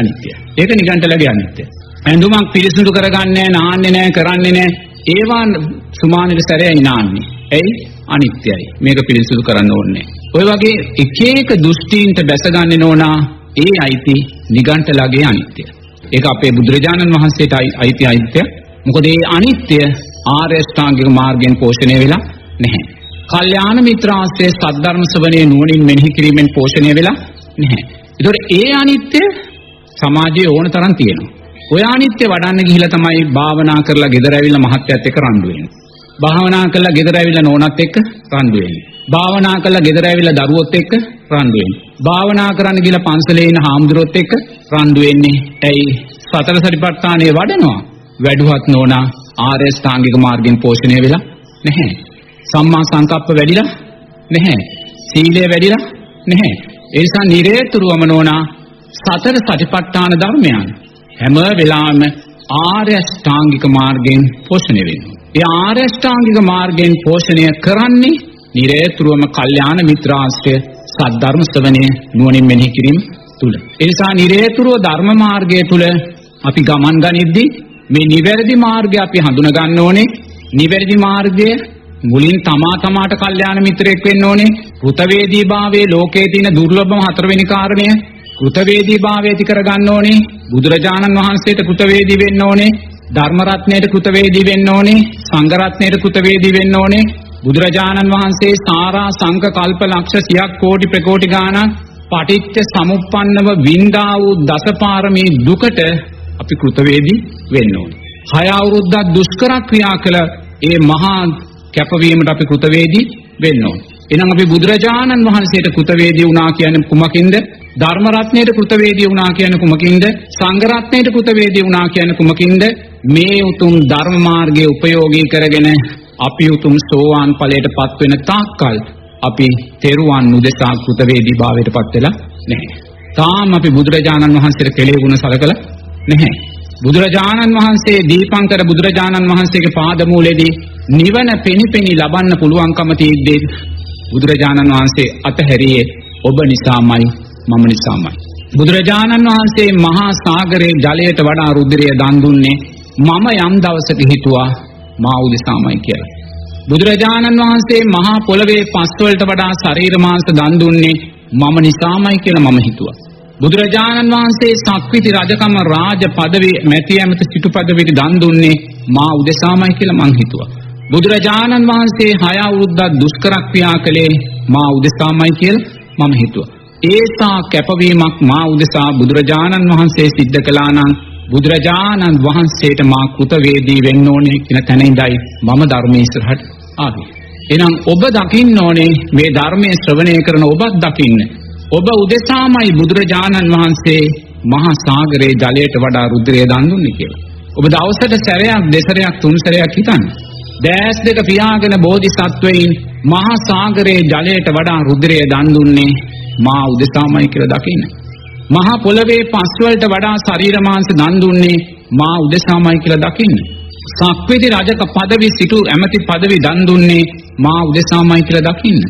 අනිත්‍යයි. ඒක නිගන්ඨලගේ අනිත්‍යයි. ඇඳුමක් පිරිසිදු කරගන්නේ නාන්නේ නැහැ කරන්නේ නැහැ. ඒවා සුමානෙට සැරයයි නාන්නේ. එයි අනිත්‍යයි. මේක පිරිසිදු කරන්න ඕනේ. ඔය වගේ එක එක දෘෂ්ටීන්ට බැසගන්නේ නෝනා ඒ අයිති නිගන්ඨලගේ අනිත්‍යයි. ඒක අපේ බුදුරජාණන් වහන්සේට අයිති අයිත්‍ය. මොකද ඒ අනිත්‍ය ආර්ය ශ්‍රාංගික මාර්ගයෙන් පෝෂණය වෙලා නැහැ. කල්යාණ මිත්‍රාශ්‍රය සද්ධර්ම ශ්‍රවණයේ නුවණින් මෙනෙහි කිරීමෙන් පෝෂණය වෙලා නැහැ. ඒතකොට ඒ අනිත්‍ය සමාජයේ ඕන තරම් තියෙනවා. ඔය අනිත්‍ය වඩන්න ගිහිල්ලා තමයි භාවනා කරලා ගෙදර ඇවිල්ලා මහත්යත් එක්ක රණ්ඩු වෙන්නේ. භාවනා කරලා ගෙදර ඇවිල්ලා නෝනත් එක්ක රණ්ඩු වෙන්නේ. භාවනා කරලා ගෙදර ඇවිල්ලා දරුවොත් එක්ක රණ්ඩු වෙන්නේ. භාවනා කරන්න ගිහලා පන්සලේ ඉන්න හාමුදුරුවොත් එක්ක රණ්ඩු වෙන්නේ. ඇයි? සතර සතිපට්ඨානය වඩනවා. වැඩුවත් නෝනා ආර්ය ස්ථාංගික මාර්ගයෙන් පෝෂණය වෙලා නැහැ. සම්මා සංකප්ප වැඩිලා නැහැ. සීලය වැඩිලා නැහැ. ඒ නිසා නිරේතුරුවම නෝනා සතර සතිපට්ඨාන ධර්මයන් හැම වෙලාවෙම ආර්ය අෂ්ටාංගික මාර්ගයෙන් පෝෂණය වෙනවා. ඒ ආර්ය අෂ්ටාංගික මාර්ගයෙන් පෝෂණය කරන්නේ නිරේතුරුවම කල්යාණ මිත්‍රාශ්‍රය සද්ධර්ම ශ්‍රවණය නුවණින් මෙනෙහි කිරීම තුල. ඒ නිසා නිරේතුරුව ධර්ම මාර්ගය තුල අපි ගමන් ගනිද්දී මේ නිවැරදි මාර්ගය අපි හඳුනා ගන්න ඕනේ. නිවැරදි මාර්ගය මුලින් තමා තමාට කල්යාණ මිත්‍රයෙක් වෙන්න ඕනේ. කෘතවේදීභාවයේ ලෝකයේ තියෙන දුර්ලභම හතරවෙනි කාරණය කෘතවේදීභාවය ඇති කරගන්න ඕනේ. බුදුරජාණන් වහන්සේට කෘතවේදී වෙන්න ඕනේ. ධර්ම රත්නයට කෘතවේදී වෙන්න ඕනේ. සංඝ රත්නයට කෘතවේදී වෙන්න ඕනේ. බුදුරජාණන් වහන්සේ සාරා සංඝ කල්ප ලක්ෂ සියක් කෝටි ප්‍රකෝටි ගාණක් පටිච්ච සමුප්පන්නව වින්දා වූ දසපාරමී දුකට අපි කෘතවේදී වෙන්න ඕනේ. හය අවුරුද්දක් දුෂ්කර ක්‍රියා කළ ඒ මහා කැපවීමට අපි කෘතවේදී වෙන්න ඕනේ. එහෙනම් අපි බුදුරජාණන් වහන්සේට කෘතවේදී වුණා කියන්නේ කුමකින්ද? ධර්ම රත්නයට කෘතවේදී වුණා කියන්නේ කුමකින්ද? සංඝ රත්නයට කෘතවේදී වුණා කියන්නේ කුමකින්ද? මේ උතුම් ධර්ම මාර්ගයේ උපයෝගී කරගෙන අපි උතුම් සෝවාන් ඵලයට පත් වෙන තාක්කල් අපි තෙරුවන් උදෙසා කෘතවේදී භාවයට පත් වෙලා නැහැ. තාම අපි බුදුරජාණන් වහන්සේට කෙලෙ ගුණ සලකලා නැහැ. බුදුරජාණන් වහන්සේ දීපංකර බුදුරජාණන් වහන්සේගේ පාදමූලෙදී නිවන පෙනිපෙනි ලබන්න පුළුවන්කම තියෙද්දී බුදුරජාණන් වහන්සේ අතහැරියේ ඔබ නිසාමයි මම නිසාමයි. බුදුරජාණන් වහන්සේ මහා සාගරයේ ජලයට වඩා රුධිරය දන් දුන්නේ මම යම් දවසක හිතුවා මා උදෙසාමයි කියලා. බුදුරජාණන් වහන්සේ මහා පොළවේ පස් වලට වඩා ශරීර මාංශ දන් දුන්නේ මම නිසාමයි කියලා මම හිතුවා. බුදුරජාණන් වහන්සේ සක්විති රජකම රාජ පදවි මැති ඇමති සිටු පදවිට දන් දුන්නේ මා උදෙසාමයි කියලා මං හිතුවා. බුදුරජාණන් වහන්සේ හය අවුරුද්දක් දුෂ්කර ක්‍රියා කළේ මා උදෙසාමයි කියලා මම හිතුවා. ඒසා කැපවීමක් මා උදෙසා බුදුරජාණන් වහන්සේ සිද්ධ කළා නම් බුදුරජාණන් වහන්සේට මා කෘතවේදී වෙන්න ඕනේ කියන තැන ඉඳයි මම ධර්මයේ ඉස්සරහට ආවේ. එහෙනම් ඔබ දකින්න ඕනේ මේ ධර්මයේ ශ්‍රවණය කරන ඔබත් දකින්න. ඔබ උදෙසාමයි බුදුරජාණන් වහන්සේ මහා සාගරයේ ජලයට වඩා රුධිරය දන් දුන්නේ කියලා. ඔබ දවසට සැරයක් දෙසරයක් තුන් සැරයක් හිතන්න. දැස් දෙක පියාගෙන බෝධිසත්වයින් මහා සාගරයේ ජලයට වඩා රුධිරය දන් දුන්නේ මා උදෙසාමයි කියලා දකින්න. මහා පොළවේ පස් වලට වඩා ශරීර මාංශ දන් දුන්නේ මා උදෙසාමයි කියලා දකින්න. සක්විති රජක পদවි සිටු ඇමති পদවි දන් දුන්නේ මා උදෙසාමයි කියලා දකින්න.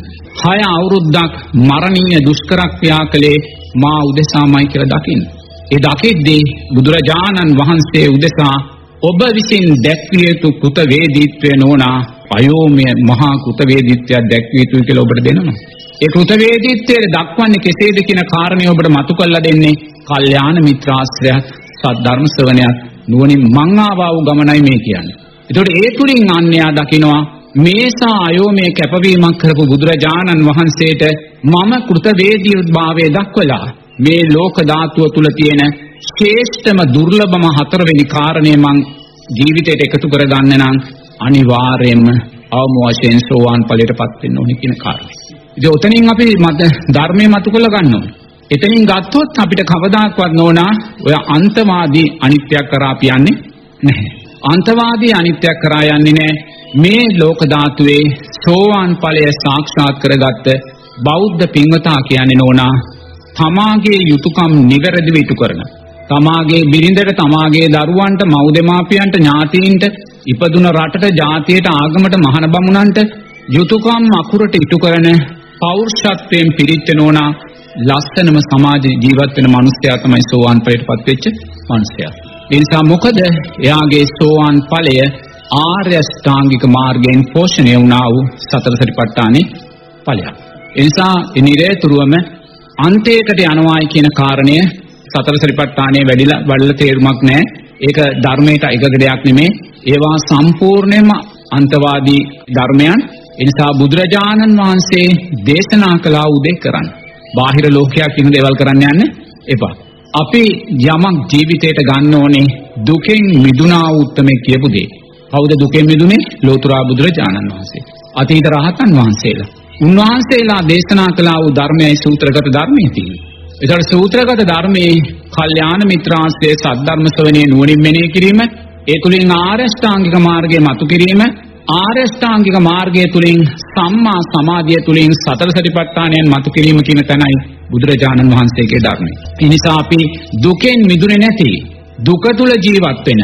හය අවුරුද්දක් මරණීය දුෂ්කර ක්‍රියා කළේ මා උදෙසාමයි කියලා දකින්න. ඒ දකිද්දී බුදුරජාණන් වහන්සේ උදෙසා ඔබ විසින් දැක්විය යුතු කෘත වේදීත්වය නොනා අයෝමය මහා කෘත වේදීත්වයක් දැක්විය යුතුයි කියලා ඔබට දෙනවා. ඒ කෘත වේදීත්වයට දක්වන්නේ කෙසේද කියන කාරණේ ඔබට මතු කරලා දෙන්නේ කල්යාණ මිත්‍රාශ්‍රයත් සද්ධර්ම ශ්‍රවණයත් නුවණින් මං ආවා වූ ගමනයි මේ කියන්නේ. ඒතකොට ඒ තුලින් අන්‍යයා දකිනවා මේසා අයෝමය කැපවීමක් කරපු බුදුරජාණන් වහන්සේට මම කෘත වේදීත්වභාවය දක්වලා මේ ලෝක ධාතුව තුල තියෙන ශ්‍රේෂ්ඨම දුර්ලභම හතරවෙනි කාරණය මං ජීවිතයට එකතු කරගන්න නම් අනිවාර්යයෙන්ම අවම වශයෙන් සෝවාන් ඵලයටපත් වෙන්න ඕනේ කියන කාරණය. ඉතින් උතනින් අපි මත ධර්මයේ මතු කරලා ගන්න ඕනේ. එතනින් ගත්තොත් අපිට කවදාක්වත් නෝනා ඔය අන්තවාදී අනිත්‍යයක් කරා අපි යන්නේ නැහැ. අන්තවාදී අනිත්‍යයක් කරා යන්නේ නැහැ. මේ ලෝක ධාතුවේ සෝවාන් ඵලය සාක්ෂාත් කරගත්ත බෞද්ධ පින්වතා කියන්නේ නෝනා තමාගේ යුතුයකම් නිවැරදිව ඉටු කරන තමාගේ බිරිඳට තමාගේ දරුවන්ට මව් දෙමාපියන්ට ඥාතීන්ට ඉපදුන රටට ජාතියට ආගමට මහාන බමුණන්ට යුතුයකම් අකුරට ඉටු කරන පෞරුෂත්වයෙන් පිරිච්ච නෝනා ලස්සනම සමාජ ජීවත් වෙන මිනිසයා තමයි සෝවාන් ඵලයටපත් වෙච්ච මිනිසයා. ඒ නිසා මොකද එයාගේ සෝවාන් ඵලය ආර්ය අෂ්ටාංගික මාර්ගයෙන් පෝෂණය වුණා වූ සතර සතිපට්ඨානේ ඵලයක්. ඒ නිසා ඉනිරේතුරුවම අන්තයකට යනවායි කියන කාරණය සතර සරිපට්ඨානයේ වැඩිලා වඩල තේරුමක් නැහැ. ඒක ධර්මයට එකක දෙයක් නෙමේ. ඒවා සම්පූර්ණයෙන්ම අන්තවාදී ධර්මයන්. ඒ නිසා බුදුරජාණන් වහන්සේ දේශනා කළා උදේ කරන්න. බාහිර ලෝකයක් කියන දේවල් කරන්න යන්න එපා. අපි යමක් ජීවිතයට ගන්න ඕනේ දුකෙන් මිදුණා වූ උත්මේ කියපු දේ. කවුද දුකෙන් මිදුනේ? ලෝතුරා බුදුරජාණන් වහන්සේ. අතීත රහතන් වහන්සේලා. උන්වහන්සේලා දේශනා කළා වූ ධර්මයයි සූත්‍රගත ධර්මයේ තියෙන්නේ. ඒතර සූත්‍රගත ධර්මයේ කල්යාණ මිත්‍රාශ්‍රයේ සද්ධර්ම ශ්‍රවණයේ නුවණින් මෙනෙහි කිරීම, ඒ තුලින් ආරෂ්ඨාංගික මාර්ගය මතු කිරීම, ආරෂ්ඨාංගික මාර්ගය තුලින් සම්මා සමාධිය තුලින් සතර සතිපට්ඨානයන් මතු කිරීම කියන තැනයි බුදුරජාණන් වහන්සේගේ ධර්මය. ඒ නිසා අපි දුකෙන් මිදුනේ නැති දුක තුල ජීවත් වෙන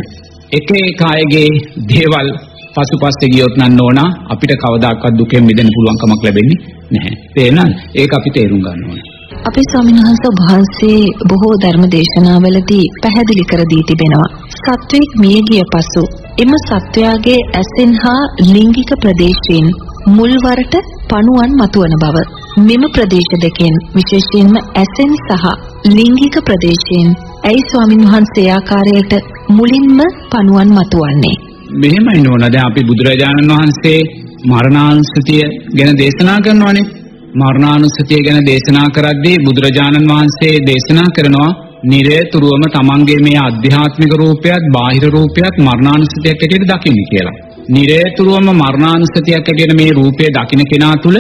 එක එක අයගේ දේවල් පසුපස්සේ ගියොත් නම් නෝනා අපිට කවදාකවත් දුකෙන් මිදෙන්න පුළුවන් කමක් ලැබෙන්නේ නැහැ. තේරෙනවද? ඒක අපි තේරුම් ගන්න ඕනේ. අපේ ස්වාමීන් වහන්සේ වහන්සේ බොහෝ ධර්ම දේශනාවලදී පැහැදිලි කර දී තිබෙනවා. සත්වයක් මිය ගිය පසු එම සත්වයාගේ ඇසෙන් හා ලිංගික ප්‍රදේශයෙන් මුල්වරට පණුවන් මතුවන බව. මෙම ප්‍රදේශ දෙකෙන් විශේෂයෙන්ම ඇසෙන් සහ ලිංගික ප්‍රදේශයෙන් ඇයි ස්වාමින් වහන්සේ ආකාරයට මුලින්ම පණුවන් මතුවන්නේ? මෙහෙමයි නෝන දැන් අපි බුදුරජාණන් වහන්සේ මරණානුස්සතිය ගැන දේශනා කරනවානේ මරණානුස්සතිය ගැන දේශනා කරද්දී බුදුරජාණන් වහන්සේ දේශනා කරනවා නිරේතුරුවම තමන්ගේ මේ අධ්‍යාත්මික රූපයත් බාහිර රූපයත් මරණානුස්සතියක් ඇටියට දකින්න කියලා. නිරේතුරුවම මරණානුස්සතියක් ඇටියට මේ රූපය දකින්න කෙනා තුල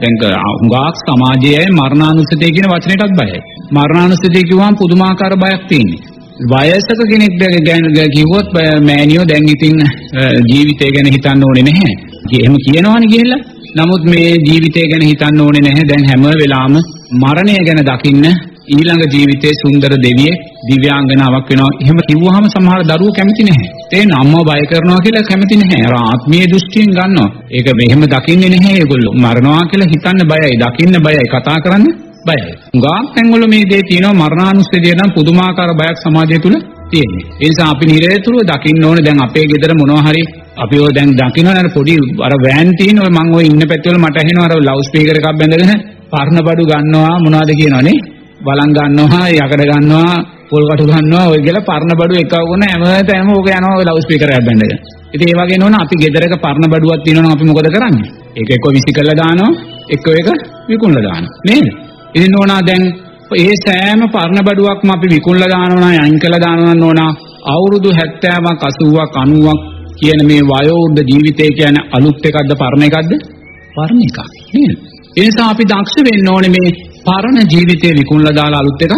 දැන් හුඟක් සමාජයේ මරණානුස්සතිය කියන වචනයටත් බයයි. මරණානුස්සතිය කිව්වම පුදුමාකාර බයක් තියෙන්නේ. වයසක කෙනෙක් ගැන කිව්වොත් මෑනියෝ දැන් ඉතින් ජීවිතය ගැන හිතන්න ඕනේ නැහැ. එහෙම කියනවනේ ගිහිල්ලා. නමුත් මේ ජීවිතය ගැන හිතන්න ඕනේ නැහැ. දැන් හැම වෙලාවම මරණය ගැන දකින්න ඊළඟ ජීවිතයේ සුන්දර දෙවියෙක් දිව්‍යාංගනාවක් වෙනවා. එහෙම කිව්වහම සමහර දරුවෝ කැමති නැහැ. තේන අම්මා බය කරනවා කියලා කැමති නැහැ. අර ආත්මීය දෘෂ්ටියෙන් ගන්නවා. ඒක මෙහෙම දකින්නේ නැහැ ඒගොල්ලෝ. මරනවා කියලා හිතන්න බයයි, දකින්න බයයි, කතා කරන්න බයයි. උගාක් තැන්වල මේ දේ තියෙනවා මරණානුස්සතිය නම් පුදුමාකාර බයක් සමාජය තුල තියෙන්නේ. ඒ නිසා අපි නිරේතුරුව දකින්න ඕනේ දැන් අපේ ගෙදර මොනවා හරි අපි ඔය දැන් දකින්නවනේ අර පොඩි අර වෑන් තියෙන ඔය මම ඔය ඉන්න පැත්තවල මට ඇහෙනවා අර ලවුඩ් ස්පීකර් එකක් බැඳගෙන පර්ණ බඩු ගන්නවා මොනවද කියනවනේ බලන් ගන්නවා යකඩ ගන්නවා පොල් කටු ගන්නවා ඔය කියලා පර්ණ බඩු එකව වුණ හැමතැනම ඕක යනවා ඔය ලවුඩ් ස්පීකර් එකක් බැඳගෙන. ඉතින් ඒ වගේ නෝන අපි ගෙදරක පර්ණ බඩුවක් තියෙනවා නම් අපි මොකද කරන්නේ? ඒක එක්ක විසි කරලා දානවා එක්ක ඒක විකුණලා දානවා නේද? ඉතින් නෝනා දැන් ඒ සෑම පරණ බඩුවක්ම අපි විකුණලා දානවා නම් අයින් කළා දානවා නෝනා අවුරුදු 70ක් 80ක් 90ක් කියන මේ වයෝවෘද්ධ ජීවිතය කියන්නේ අලුත් එකක්ද පරණ එකක්ද? පරණ එකක් නේද? ඒ නිසා අපි දක්ෂ වෙන්න ඕනේ මේ පරණ ජීවිතේ විකුණලා දාලා අලුත් එකක්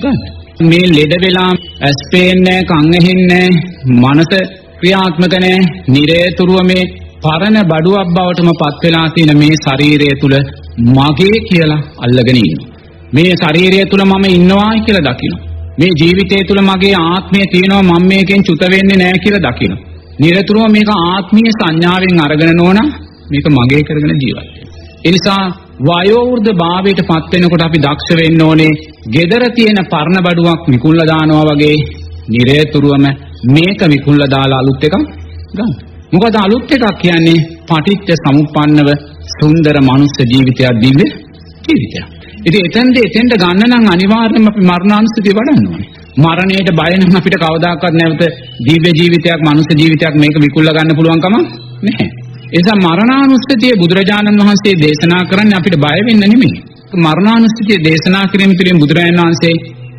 ගන්න. මේ ලෙඩ වෙලා ඇස් පේන්නේ කන් ඇහෙන්නේ මනස ක්‍රියාත්මක නැහැ. නිරේතුරුව මේ පරණ බඩුවක් බවටම පත් වෙලා තියෙන මේ ශරීරය තුල මගේ කියලා අල්ලගෙන ඉන්නවා. මේ ශරීරය තුල මම ඉන්නවායි කියලා දකිනවා. මේ ජීවිතය තුල මගේ ආත්මය තියෙනවා මම මේකෙන් චුත වෙන්නේ නැහැ කියලා දකිනවා. නිරතුරුව මේක ආත්මීය සංඥාවෙන් අරගෙන නෝන මේක මගේ කරගෙන ජීවත් වෙනවා. ඒ නිසා වයෝවෘද්ධ භාවයට පත් වෙනකොට අපි දක්ෂ වෙන්න ඕනේ gedara තියෙන පරණ බඩුවක් විකුණලා දානවා වගේ නිරතුරුවම මේක විකුණලා දාලා අලුත් එකක් ගන්න. මොකද අලුත් එකක් කියන්නේ පටිච්ච සමුප්පන්නව සුන්දර මනුස්ස ජීවිතයක් දිව්‍ය ජීවිතයක්. ඉතින් එතෙන්ද එතෙන්ට ගන්න නම් අනිවාර්යයෙන්ම අපි මරණානුස්සතිය වඩන්න ඕනේ. මරණයට බය නම් අපිට කවදාකවත් නැවත දිව්‍ය ජීවිතයක් මනුස්ස ජීවිතයක් මේක විකුල්ලා ගන්න පුළුවන් කම නැහැ. ඒ නිසා මරණානුස්සතිය බුදුරජාණන් වහන්සේ දේශනා කරන්නේ අපිට බය වෙන්න නෙමෙයි. මරණානුස්සතිය දේශනා කිරීම තුළින් බුදුරජාණන් වහන්සේ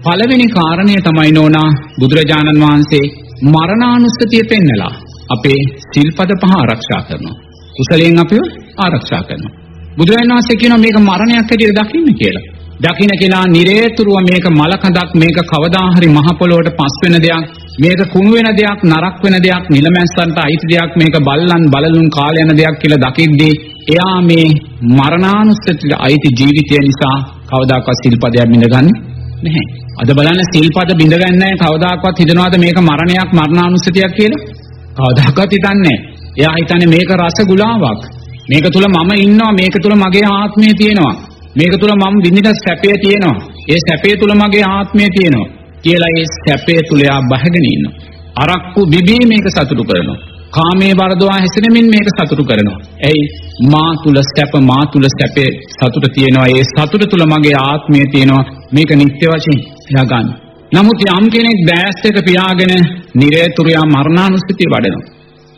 පළවෙනි කාරණය තමයි නෝනා බුදුරජාණන් වහන්සේ මරණානුස්සතිය පෙන්නලා අපේ සිල්පද පහ ආරක්ෂා කරනවා. කුසලයෙන් අපිව ආරක්ෂා කරනවා. බුදුරජාණන් වහන්සේ කියනවා මේක මරණයක් හැටියට දකින්න කියලා. දකින්න කෙනා නිරේතුරුව මේක මලකඳක් මේක කවදා හරි මහ පොළොවට පස් වෙන දෙයක් මේක කුණු වෙන දෙයක් නරක් වෙන දෙයක් නිලමැස්සන්ට අයිති දෙයක් මේක බල්ලන් බලලුන් කාලය යන දෙයක් කියලා දකිද්දී එයා මේ මරණානුස්සතියට අයිති ජීවිතය නිසා කවදාකවත් සිල්පදයක් බිඳගන්නේ නැහැ. අද බලන්න සිල්පද බිඳගන්නේ නැහැ කවදාකවත් හිතනවාද මේක මරණයක් මරණානුස්සතියක් කියලා? කවදාකවත් හිතන්නේ නැහැ. එයා හිතන්නේ මේක රස ගුලාවක්. මේක තුල මම ඉන්නවා මේක තුල මගේ ආත්මය තියෙනවා. මේක තුල මම විඳින සැපය තියෙනවා. ඒ සැපය තුල මගේ ආත්මය තියෙනවා. කියලා ඒ සැපය තුල යා බහගෙන ඉන්නවා. අරක්කු බිබී මේක සතුටු කරනවා. කාමයේ වරදවා හැසිරෙමින් මේක සතුටු කරනවා. ඇයි මා තුල සැප මා තුල සැපේ සතුට තියෙනවා. ඒ සතුට තුල මගේ ආත්මය තියෙනවා. මේක නිත්‍ය වශයෙන් එයා ගන්න. නමුත් යම් කෙනෙක් දැස් දෙක පියාගෙන නිරේතුරුයා මරණානුස්සතිය වඩනවා.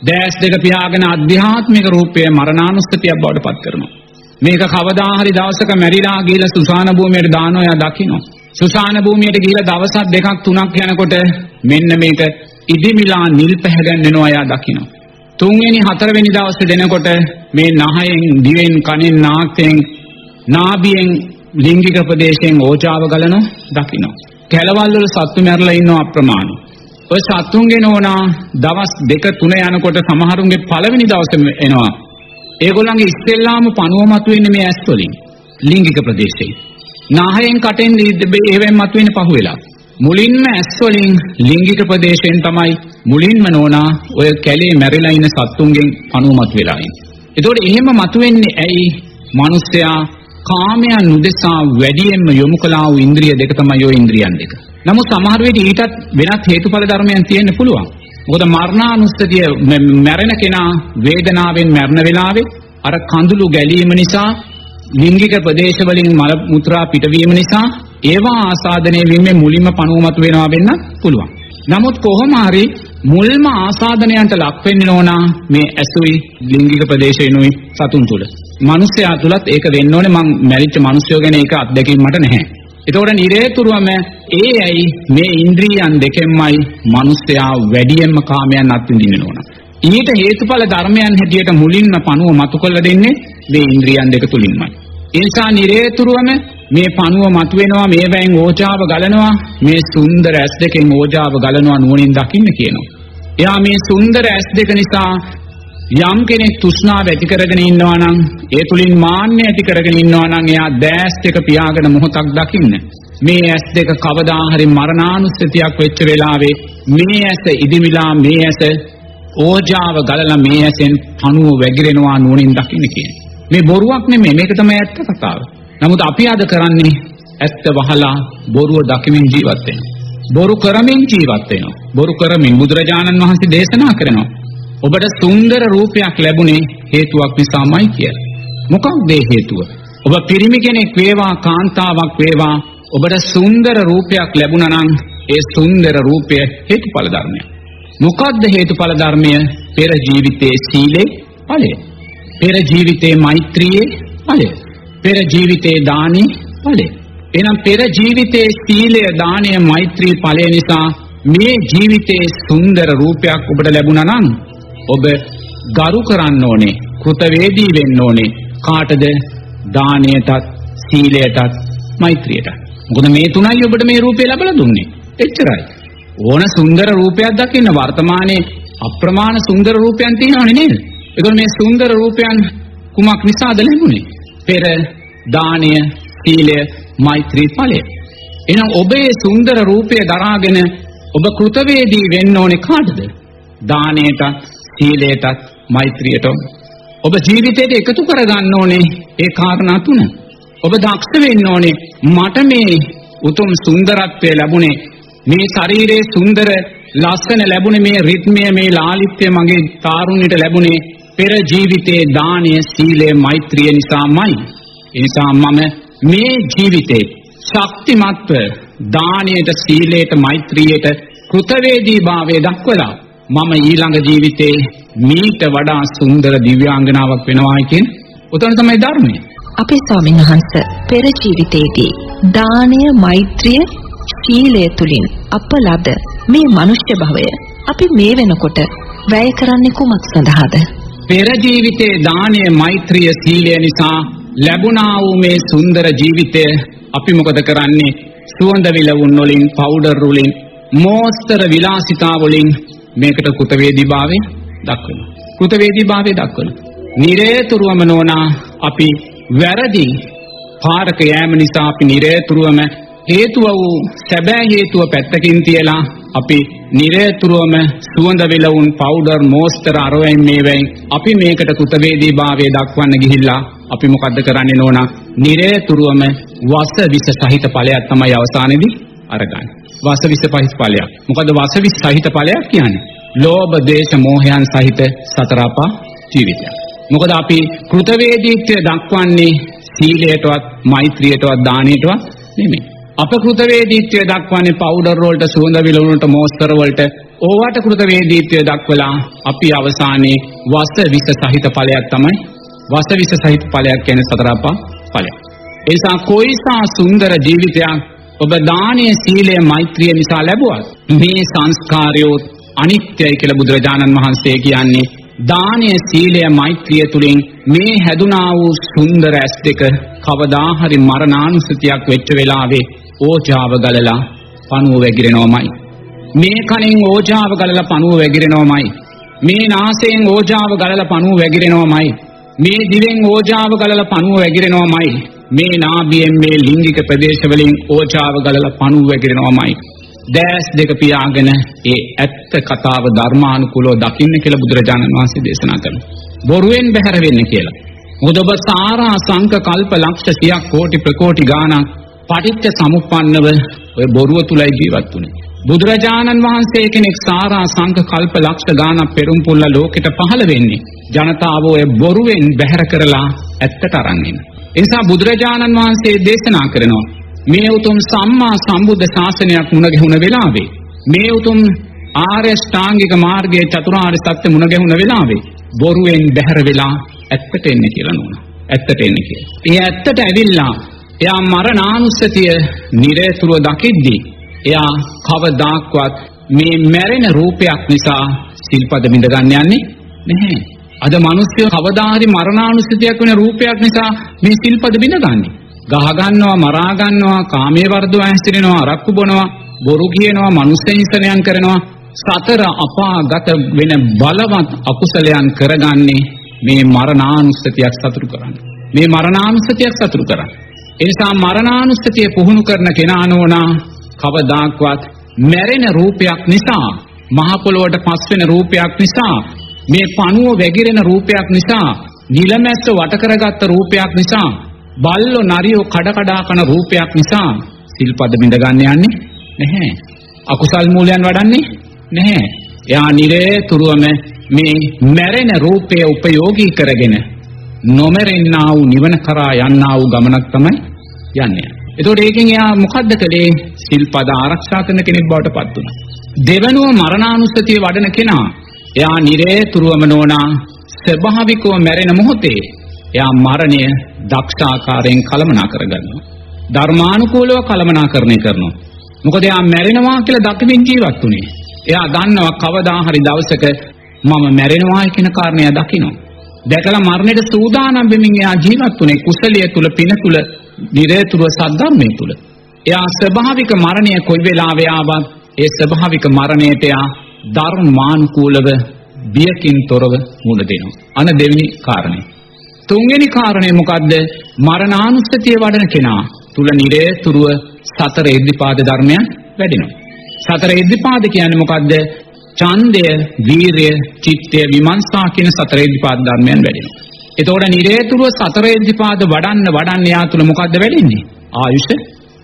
දැස් දෙක පියාගෙන අධ්‍යාත්මික රූපය මරණානුස්සතියක් බවට පත් කරනවා. මේක කවදා හරි දවසක මැරිලා ගිහලා සුසාන භූමියට දානවා එයා දකිනවා. සුසාන භූමියට ගිහිලා දවසක් දෙකක් තුනක් යනකොට මෙන්න මේක ඉදිමිලා නිල් පැහැගන්නවා එයා දකිනවා. තුන්වෙනි හතරවෙනි දවසේ දෙනකොට මේ නහයෙන් දිවෙන් කනෙන් නාක්යෙන් නාභියෙන් ලිංගික ප්‍රදේශයෙන් ඕජාව ගලනවා දකිනවා. කැලවල් වල සත්තු මැරලා ඉන්නවා අප්‍රමාණ. ඔය සත්තුන්ගේ නෝනා දවස් දෙක තුන යනකොට සමහරුන්ගේ පළවෙනි දවසේ එනවා. ඒගොල්ලන්ගේ ඉස්සෙල්ලාම පණුව මතුවෙන්නේ මේ ඇස් වලින් ලිංගික ප්‍රදේශයෙන්. නාහයෙන් කටෙන් ඒවෙන් මතුවෙන්නේ පහුවෙලා. මුලින්ම ඇස් වලින් ලිංගික ප්‍රදේශයෙන් තමයි මුලින්ම නෝනා ඔය කැලේ මැරිලා ඉන්න සත්තුන්ගෙන් පණුව මතුවෙලා ඉන්නේ. ඒතකොට එහෙම මතුවෙන්නේ ඇයි? මිනිස්සයා කාමයන් උදෙසා වැඩියෙන්ම යොමු කළා වූ ඉන්ද්‍රිය දෙක තමයි ඔය ඉන්ද්‍රියන් දෙක. නමුත් සමහර වෙලට ඊටත් වෙනත් හේතුඵල ධර්මයන් තියෙන්න පුළුවන්. මොකද මරණානුස්සතිය මැරෙන කෙනා වේදනාවෙන් මැරෙන වෙලාවේ අර කඳුළු ගැලීම නිසා ලිංගික ප්‍රදේශවලින් මල මුත්‍රා පිටවීම නිසා ඒවා ආසාදනය වීමෙන් මුලින්ම පණුව මතු වෙනවා වෙන්න පුළුවන්. නමුත් කොහොම හරි මුල්ම ආසාදනයන්ට ලක් වෙන්න ඕන මේ ඇසුයි ලිංගික ප්‍රදේශයනුයි සතුන් තුල. මිනිස්යා තුලත් ඒක වෙන්න ඕනේ මං මැරිච්ච මිනිස්සුયો ගැන ඒක අත්දැකීම් මට නැහැ. ඒතකොට නිරේතුරුවම ඒ ඇයි මේ ඉන්ද්‍රියන් දෙකෙන්මයි මිනිස්යා වැඩියෙන්ම කාමයන් අත්විඳින්න ඕන. ඊට හේතුඵල ධර්මයන් හැටියට මුලින්ම පණුව මතු කළ දෙන්නේ මේ ඉන්ද්‍රියන් දෙක තුලින්මයි. ඒ නිසා නිරේතුරුවම මේ පණුව මතුවෙනවා මේවෙන් ඕජාව ගලනවා මේ සුන්දර ඇස් දෙකෙන් ඕජාව ගලනවා නුවණින් දකින්න කියනවා. එයා මේ සුන්දර ඇස් දෙක නිසා යම් කෙනෙක් තෘෂ්ණාව ඇති කරගෙන ඉන්නවා නම් ඒ තුලින් මාන්නය ඇති කරගෙන ඉන්නවා නම් එයා දැස් දෙක පියාගෙන මොහොතක් දකින්න. මේ ඇස් දෙක කවදා හරි මරණානුස්සතියක් වෙච්ච වෙලාවේ මේ ඇස ඉදිමිලා මේ ඇස ඕජාව ගලලා මේ ඇසෙන් පණුව වැగిරෙනවා නුවණින් දකින්න කියන්නේ. මේ බොරුවක් නෙමෙයි මේක තමයි ඇත්ත කතාව. නමුත් අපි අද කරන්නේ ඇත්ත වහලා බොරුව දකිමින් ජීවත් වෙනවා. බොරු කරමින් ජීවත් වෙනවා. බොරු කරමින් බුදුරජාණන් වහන්සේ දේශනා කරනවා. ඔබට සුන්දර රූපයක් ලැබුණේ හේතුවක් නිසාමයි කියලා. මොකක්ද ඒ හේතුව? ඔබ පිරිමි කෙනෙක් වේවා කාන්තාවක් වේවා ඔබට සුන්දර රූපයක් ලැබුණා නම් ඒ සුන්දර රූපය හේතුඵල ධර්මයක්. මොකද්ද හේතුඵල ධර්මය? පෙර ජීවිතයේ සීලේ ඵලය. පෙර ජීවිතයේ මෛත්‍රියේ ඵලය. පෙර ජීවිතයේ දානි ඵලය. එහෙනම් පෙර ජීවිතයේ සීලය, දානය, මෛත්‍රී ඵලය නිසා මේ ජීවිතයේ සුන්දර රූපයක් ඔබට ලැබුණා නම් ඔබ ගරු කරන්න ඕනේ, කෘතවේදී වෙන්න ඕනේ. කාටද? දානයටත්, සීලයටත්, මෛත්‍රියටත්. මොකද මේ තුනයි ඔබට මේ රූපය ලැබලා දුන්නේ. එච්චරයි. ඕන සුන්දර රූපයක් දකින්න වර්තමානයේ අප්‍රමාණ සුන්දර රූපයන් තියෙනවනේ නේද? ඒකෝ මේ සුන්දර රූපයන් කුමක් නිසාද ලැබුණේ? පෙර දානය, සීලය, මෛත්‍රී ඵලය. එහෙනම් ඔබේ සුන්දර රූපය දරාගෙන ඔබ කෘතවේදී වෙන්න ඕනේ කාටද? දානයටත්, සීලයටත්, මෛත්‍රියටත්. ඔබ ජීවිතයට එකතු කරගන්න ඕනේ ඒ කාරණා තුන. ඔබ දක්ෂ වෙන්න ඕනේ මට මේ උතුම් සුන්දරත්වය ලැබුණේ මේ ශරීරයේ සුන්දර ලස්සන ලැබුණේ මේ රිද්මය මේ ලාලිත්‍ය මගේ තාරුණ්‍යයට ලැබුණේ පෙර ජීවිතයේ දානය සීලය මෛත්‍රිය නිසාමයි. ඒ නිසා මම මේ ජීවිතේ ශක්තිමත්ව දානයට සීලයට මෛත්‍රියට කෘතවේදීභාවය දක්වලා මම ඊළඟ ජීවිතේ මීට වඩා සුන්දර දිව්‍යාංගනාවක් වෙනවා කියන උතන තමයි ධර්මය. අපේ ස්වාමීන් වහන්ස පෙර ජීවිතයේදී දානය මෛත්‍රිය ශීලය තුලින් අප ලද මේ මනුෂ්‍ය භවය අපි මේ වෙනකොට වැය කරන්නේ කුමක් සඳහාද? පෙර ජීවිතේ දානය මෛත්‍රිය සීලය නිසා ලැබුණා වූ මේ සුන්දර ජීවිතය අපි මොකද කරන්නේ? සුවඳ විලවුන් වලින් පවුඩර් වලින් මෝස්තර විලාසිතා වලින් මේකට කෘතවේදීභාවය දක්වනවා. කෘතවේදීභාවය දක්වනවා. නිරේතුරුවම නෝනා අපි වැරදි පාරක යෑම නිසා අපි නිරේතුරුවම හේතුව වූ සැබෑ හේතුව පැත්තකින් තියලා අපි නිරේතුරුවම සුවඳ විලවුන් පවුඩර් මෝස්තර අරවයින් මේවයින් අපි මේකට කෘතවේදීභාවය දක්වන්න ගිහිල්ලා අපි මොකද්ද කරන්නේ නෝනා? නිරේතුරුවම වස විස සහිත ඵලයක් තමයි අවසානයේදී අරගන්නේ. වස විස පහිත ඵලයක්. මොකද වස විස සහිත ඵලයක් කියන්නේ? ලෝභ දේශ මෝහයන් සහිත සතර අපා ජීවිතයක්. මොකද අපි කෘතවේදීත්වය දක්වන්නේ සීලයටවත් මෛත්‍රියටවත් දානයටවත් නෙමෙයි. අප කෘතවේදීත්වය දක්වන්නේ පවුඩර් වලට සුවඳ විලවුන්ට මෝස්තර වලට ඕවට කෘතවේදීත්වය දක්වලා අපි අවසානයේ වස විස සහිත ඵලයක් තමයි වස විස සහිත ඵලයක් කියන්නේ සතරපා ඵලයක්. ඒ නිසා කොයිසා සුන්දර ජීවිතයක් ඔබ දානීය සීලය මෛත්‍රිය නිසා ලැබුවත් මේ සංස්කාරයෝ අනිත්‍යයි කියලා බුදුරජාණන් වහන්සේ කියන්නේ දානය සීලය මෛත්‍රිය තුළින් මේ හැදුනා වූ සුන්දර ඇස් දෙක කවදා හරි මරණානුස්සතියක් වෙච්ච වෙලාවේ ඕජාව ගලලා පණුව වැගිරෙනවමයි. මේ කනෙන් ඕජාව ගලලා පණුව වැගිරෙනවමයි. මේ නාසයෙන් ඕජාව ගලලා පණුව වැගිරෙනවමයි. මේ දිවෙන් ඕජාව ගලලා පණුව වැගිරෙනවමයි. මේ නාභියෙන් මේ ලිංගික ප්‍රදේශවලින් ඕජාව ගලලා පණුව වැගිරෙනවමයි. දැස් දෙක පියාගෙන ඒ ඇත්ත කතාව ධර්මානුකූලව දකින්න කියලා බුදුරජාණන් වහන්සේ දේශනා කරනවා. බොරුවෙන් බැහැර වෙන්න කියලා. මොකද ඔබ සාරා සංක කල්ප ලක්ෂ 100ක් කෝටි ප්‍රකෝටි ගාණක් පටිච්ච සමුප්පන්නව ඔය බොරුව තුලයි ජීවත් වුනේ. බුදුරජාණන් වහන්සේ කෙනෙක් සාරා සංක කල්ප ලක්ෂ ගාණක් පෙරම් පුල්ල ලෝකෙට පහළ වෙන්නේ. ජනතාව ඔය බොරුවෙන් බැහැර කරලා ඇත්තට අරන් ඉන්න. ඒ නිසා බුදුරජාණන් වහන්සේ දේශනා කරනවා මේ උතුම් සම්මා සම්බුද්ධ ශාසනයක් මුණ ගැහුණ වෙලාවේ මේ උතුම් ආර්ය ශ්‍රාංගික මාර්ගයේ චතුරාර්ය සත්‍ය මුණ ගැහුණ වෙලාවේ බොරුවෙන් බැහැර වෙලා ඇත්තට එන්න කියලා නෝනා. ඇත්තට එන්න කියලා. ඒ ඇත්තට ඇවිල්ලා එයා මරණානුස්සතිය නිරේතුරුව දකිද්දී එයා කවදාක්වත් මේ මැරෙන රූපයක් නිසා සිල්පද බිඳ ගන්න යන්නේ නැහැ. අද මිනිස්සු කවදා හරි මරණානුස්සතියක් වෙන රූපයක් නිසා මේ සිල්පද බිඳගන්නේ. ගහ ගන්නවා මරා ගන්නවා කාමයේ වර්ධව හැසිරෙනවා අරක්කු බොනවා බොරු කියනවා මනුස්ස හිංසනයන් කරනවා සතර අපාගත වෙන බලවත් අකුසලයන් කරගන්නේ මේ මරණානුස්සතියක් සතුරු කරන්න. මේ මරණානුස්සතියක් සතුරු කරන්න. ඒ නිසා මරණානුස්සතිය පුහුණු කරන කෙනා නෝනා කවදාක්වත් මැරෙන රූපයක් නිසා මහ පොළොවට පස් වෙන රූපයක් නිසා මේ පණුව වැగిරෙන රූපයක් නිසා නිලමැස්ස වට කරගත්ත රූපයක් නිසා බල්ලෝ නරියෝ කඩ කඩා කන රූපයක් නිසා සිල්පද බිඳ ගන්න යන්නේ නැහැ. අකුසල් මූලයන් වඩන්නේ නැහැ. එයා නිරේතුරුවම මේ මැරෙන රූපය උපයෝගී කරගෙන නොමැරෙන්නා වූ නිවන කරා යන්නා වූ ගමනක් තමයි යන්නේ. එතකොට ඒකෙන් එයා මොකද්ද කළේ? සිල්පද ආරක්ෂා කරන කෙනෙක් බවට පත් වුණා. දෙවනුව මරණානුස්සතිය වඩන කෙනා එයා නිරේතුරුවම නෝනා ස්වභාවිකව මැරෙන මොහොතේ එයා මරණය දක්ෂාකාරයෙන් කළමනා කරගන්නවා. ධර්මානුකූලව කළමනාකරණය කරනවා. මොකද එයා මැරෙනවා කියලා දකිමින් ජීවත් වුණේ. එයා දන්නවා කවදා හරි දවසක මම මැරෙනවා කියන කාරණය දකිනවා. දැකලා මරණයට සූදානම් වෙමින් එයා ජීවත් වුණේ කුසලිය තුල පින තුල නිරේතුරුව සද්ධර්මයේ තුල. එයා ස්වභාවික මරණය කොයි වෙලාවෙ ආවත් ඒ ස්වභාවික මරණයට එයා ධර්මානුකූලව බියකින් තොරව මුණ දෙනවා. අන දෙවෙනි කාරණේ. තුන්වෙනි කාරණේ මොකද්ද? මරණානුස්සතිය වඩන කෙනා තුල නිරේතුරුව සතර ඉද්ධිපාද ධර්මයන් වැඩෙනවා. සතර ඉද්ධිපාද කියන්නේ මොකද්ද? ඡන්දය, වීරය, චිත්තය, විමර්ශනා කියන සතර ඉද්ධිපාද ධර්මයන් වැඩෙනවා. එතකොට නිරේතුරුව සතර ඉද්ධිපාද වඩන්න වඩන්න යා තුල මොකද්ද වැඩෙන්නේ? ආයුෂ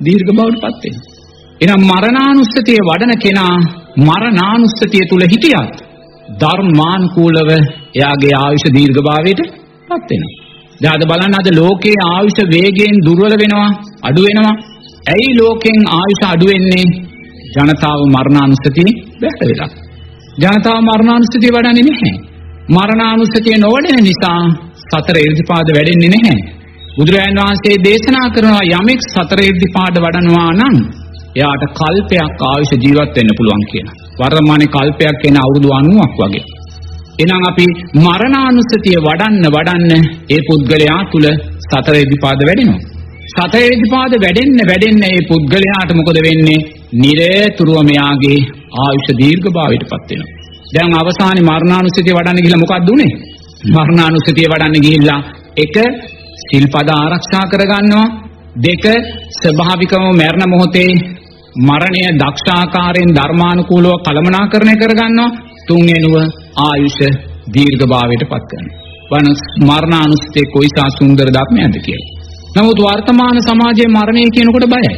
දීර්ඝ බවට පත් වෙනවා. එහෙනම් මරණානුස්සතිය වඩන කෙනා මරණානුස්සතිය තුල හිටියත් ධර්මානුකූලව එයාගේ ආයුෂ දීර්ඝභාවයට පත් වෙනවා. දැන් අද බලන්න අද ලෝකයේ ආයුෂ වේගයෙන් දුර්වල වෙනවා, අඩු වෙනවා. ඇයි ලෝකෙන් ආයුෂ අඩු වෙන්නේ? ජනතාව මරණානුස්සතිය බැහැ වෙලා. ජනතාව මරණානුස්සතිය වඩන්නේ නැහැ. මරණානුස්සතිය නොවැඩෙන නිසා සතර ඉර්ධිපාද වැඩෙන්නේ නැහැ. බුදුරජාණන් වහන්සේ දේශනා කරනවා යමෙක් සතර ඉර්ධිපාද වඩනවා නම් එයාට කල්පයක් ආයුෂ ජීවත් වෙන්න පුළුවන් කියලා. වර්තමානයේ කල්පයක් එන අවුරුදු 90ක් වගේ. එහෙනම් අපි මරණානුස්සතිය වඩන්න වඩන්න ඒ පුද්ගලයා තුල සතර ඉදිපාද වැඩෙනවා. සතර ඉදිපාද වැඩෙන්න වැඩෙන්න ඒ පුද්ගලයාට මොකද වෙන්නේ? නිරේතුරුවම යාගේ ආයුෂ දීර්ඝභාවයටපත් වෙනවා. දැන් අවසානයේ මරණානුස්සතිය වඩන්න ගිහලා මොකක්ද උනේ? මරණානුස්සතිය වඩන්න ගිහිල්ලා එක සිල්පද ආරක්ෂා කරගන්නවා දෙක ස්වභාවිකවම මරණ මොහොතේ මරණය දක්ෂාකාරයෙන් ධර්මානුකූලව කළමනාකරණය කරගන්නවා තුන්වෙනුව ආයුෂ දීර්ඝභාවයට පත් කරනවා. වන මරණානුස්සතිය කොයිසා සුන්දර ධර්මයක්ද කියලා. නමුත් වර්තමාන සමාජයේ මරණය කියනකොට බයයි.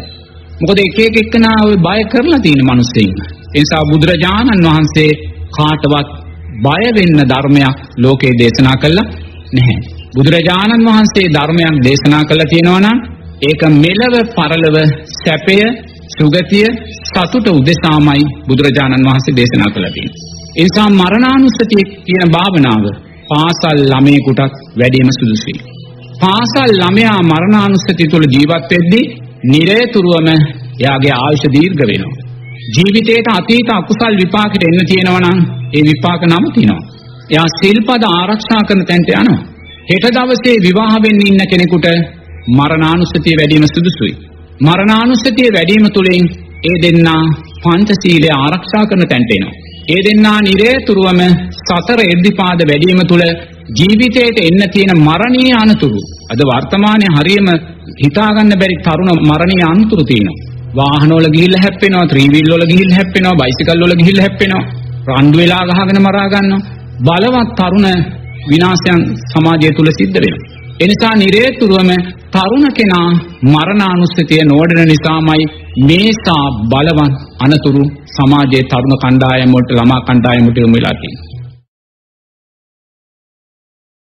මොකද එක එක එක්කනා ওই බය කරලා තියෙන මිනිස්සු ඉන්න. ඒ නිසා බුදුරජාණන් වහන්සේ කාටවත් බය වෙන්න ධර්මයක් ලෝකේ දේශනා කළා නැහැ. බුදුරජාණන් වහන්සේ ධර්මයක් දේශනා කළා තියෙනවා නම් ඒක මෙලව පරලව සැපය සුගතිය සතුට උදෙසාමයි බුදුරජාණන් වහන්සේ දේශනා කළා තියෙන්නේ. ඒ නිසා මරණානුස්සතිය කියන භාවනාව පාසල් ළමයෙකුටත් වැඩිම සුදුසුයි. පාසල් ළමයා මරණානුස්සතිය තුළ ජීවත් වෙද්දී නිරේතුරුවම එයාගේ ආයුෂ දීර්ඝ වෙනවා. ජීවිතේට අතීත අකුසල් විපාකෙට එන්න තියෙනවා නම් ඒ විපාක නවතිනවා. එයා සිල්පද ආරක්ෂා කරන තැනට යනවා. හෙට දවසේ විවාහ වෙන්න ඉන්න කෙනෙකුට මරණානුස්සතිය වැඩිම සුදුසුයි. මරණානුස්සතිය වැඩිම තුළින් ඒ දෙන්නා පංචශීලය ආරක්ෂා කරන තැනට එනවා. ඒ දෙන්නා නිරේතුරුවම සතර එද්දිපාද වැඩිම තුළ ජීවිතයට එන්න තියෙන මරණීය අනතුරු අද වර්තමානයේ හරියම හිතාගන්න බැරි තරුණ මරණීය අනතුරු තියෙනවා. වාහනවල ගිහිල්ලා හැප්පෙනවා, ත්‍රිවිල් වල ගිහිල්ලා හැප්පෙනවා, බයිසිකල් වල ගිහිල්ලා හැප්පෙනවා, රණ්ඩු වෙලා ගහගෙන මරා ගන්නවා. බලවත් තරුණ විනාශයන් සමාජය තුල සිද්ධ වෙනවා. එනිසා නිරේතුරුවම තරුණ කෙනා මරණානුස්සතිය නොවැඩෙන නිසාමයි මේසා බලවත් අනතුරු සමාජයේ තරුණ කණ්ඩායම වලට ළමා කණ්ඩායම වලට යොමු වෙලා තියෙන්නේ.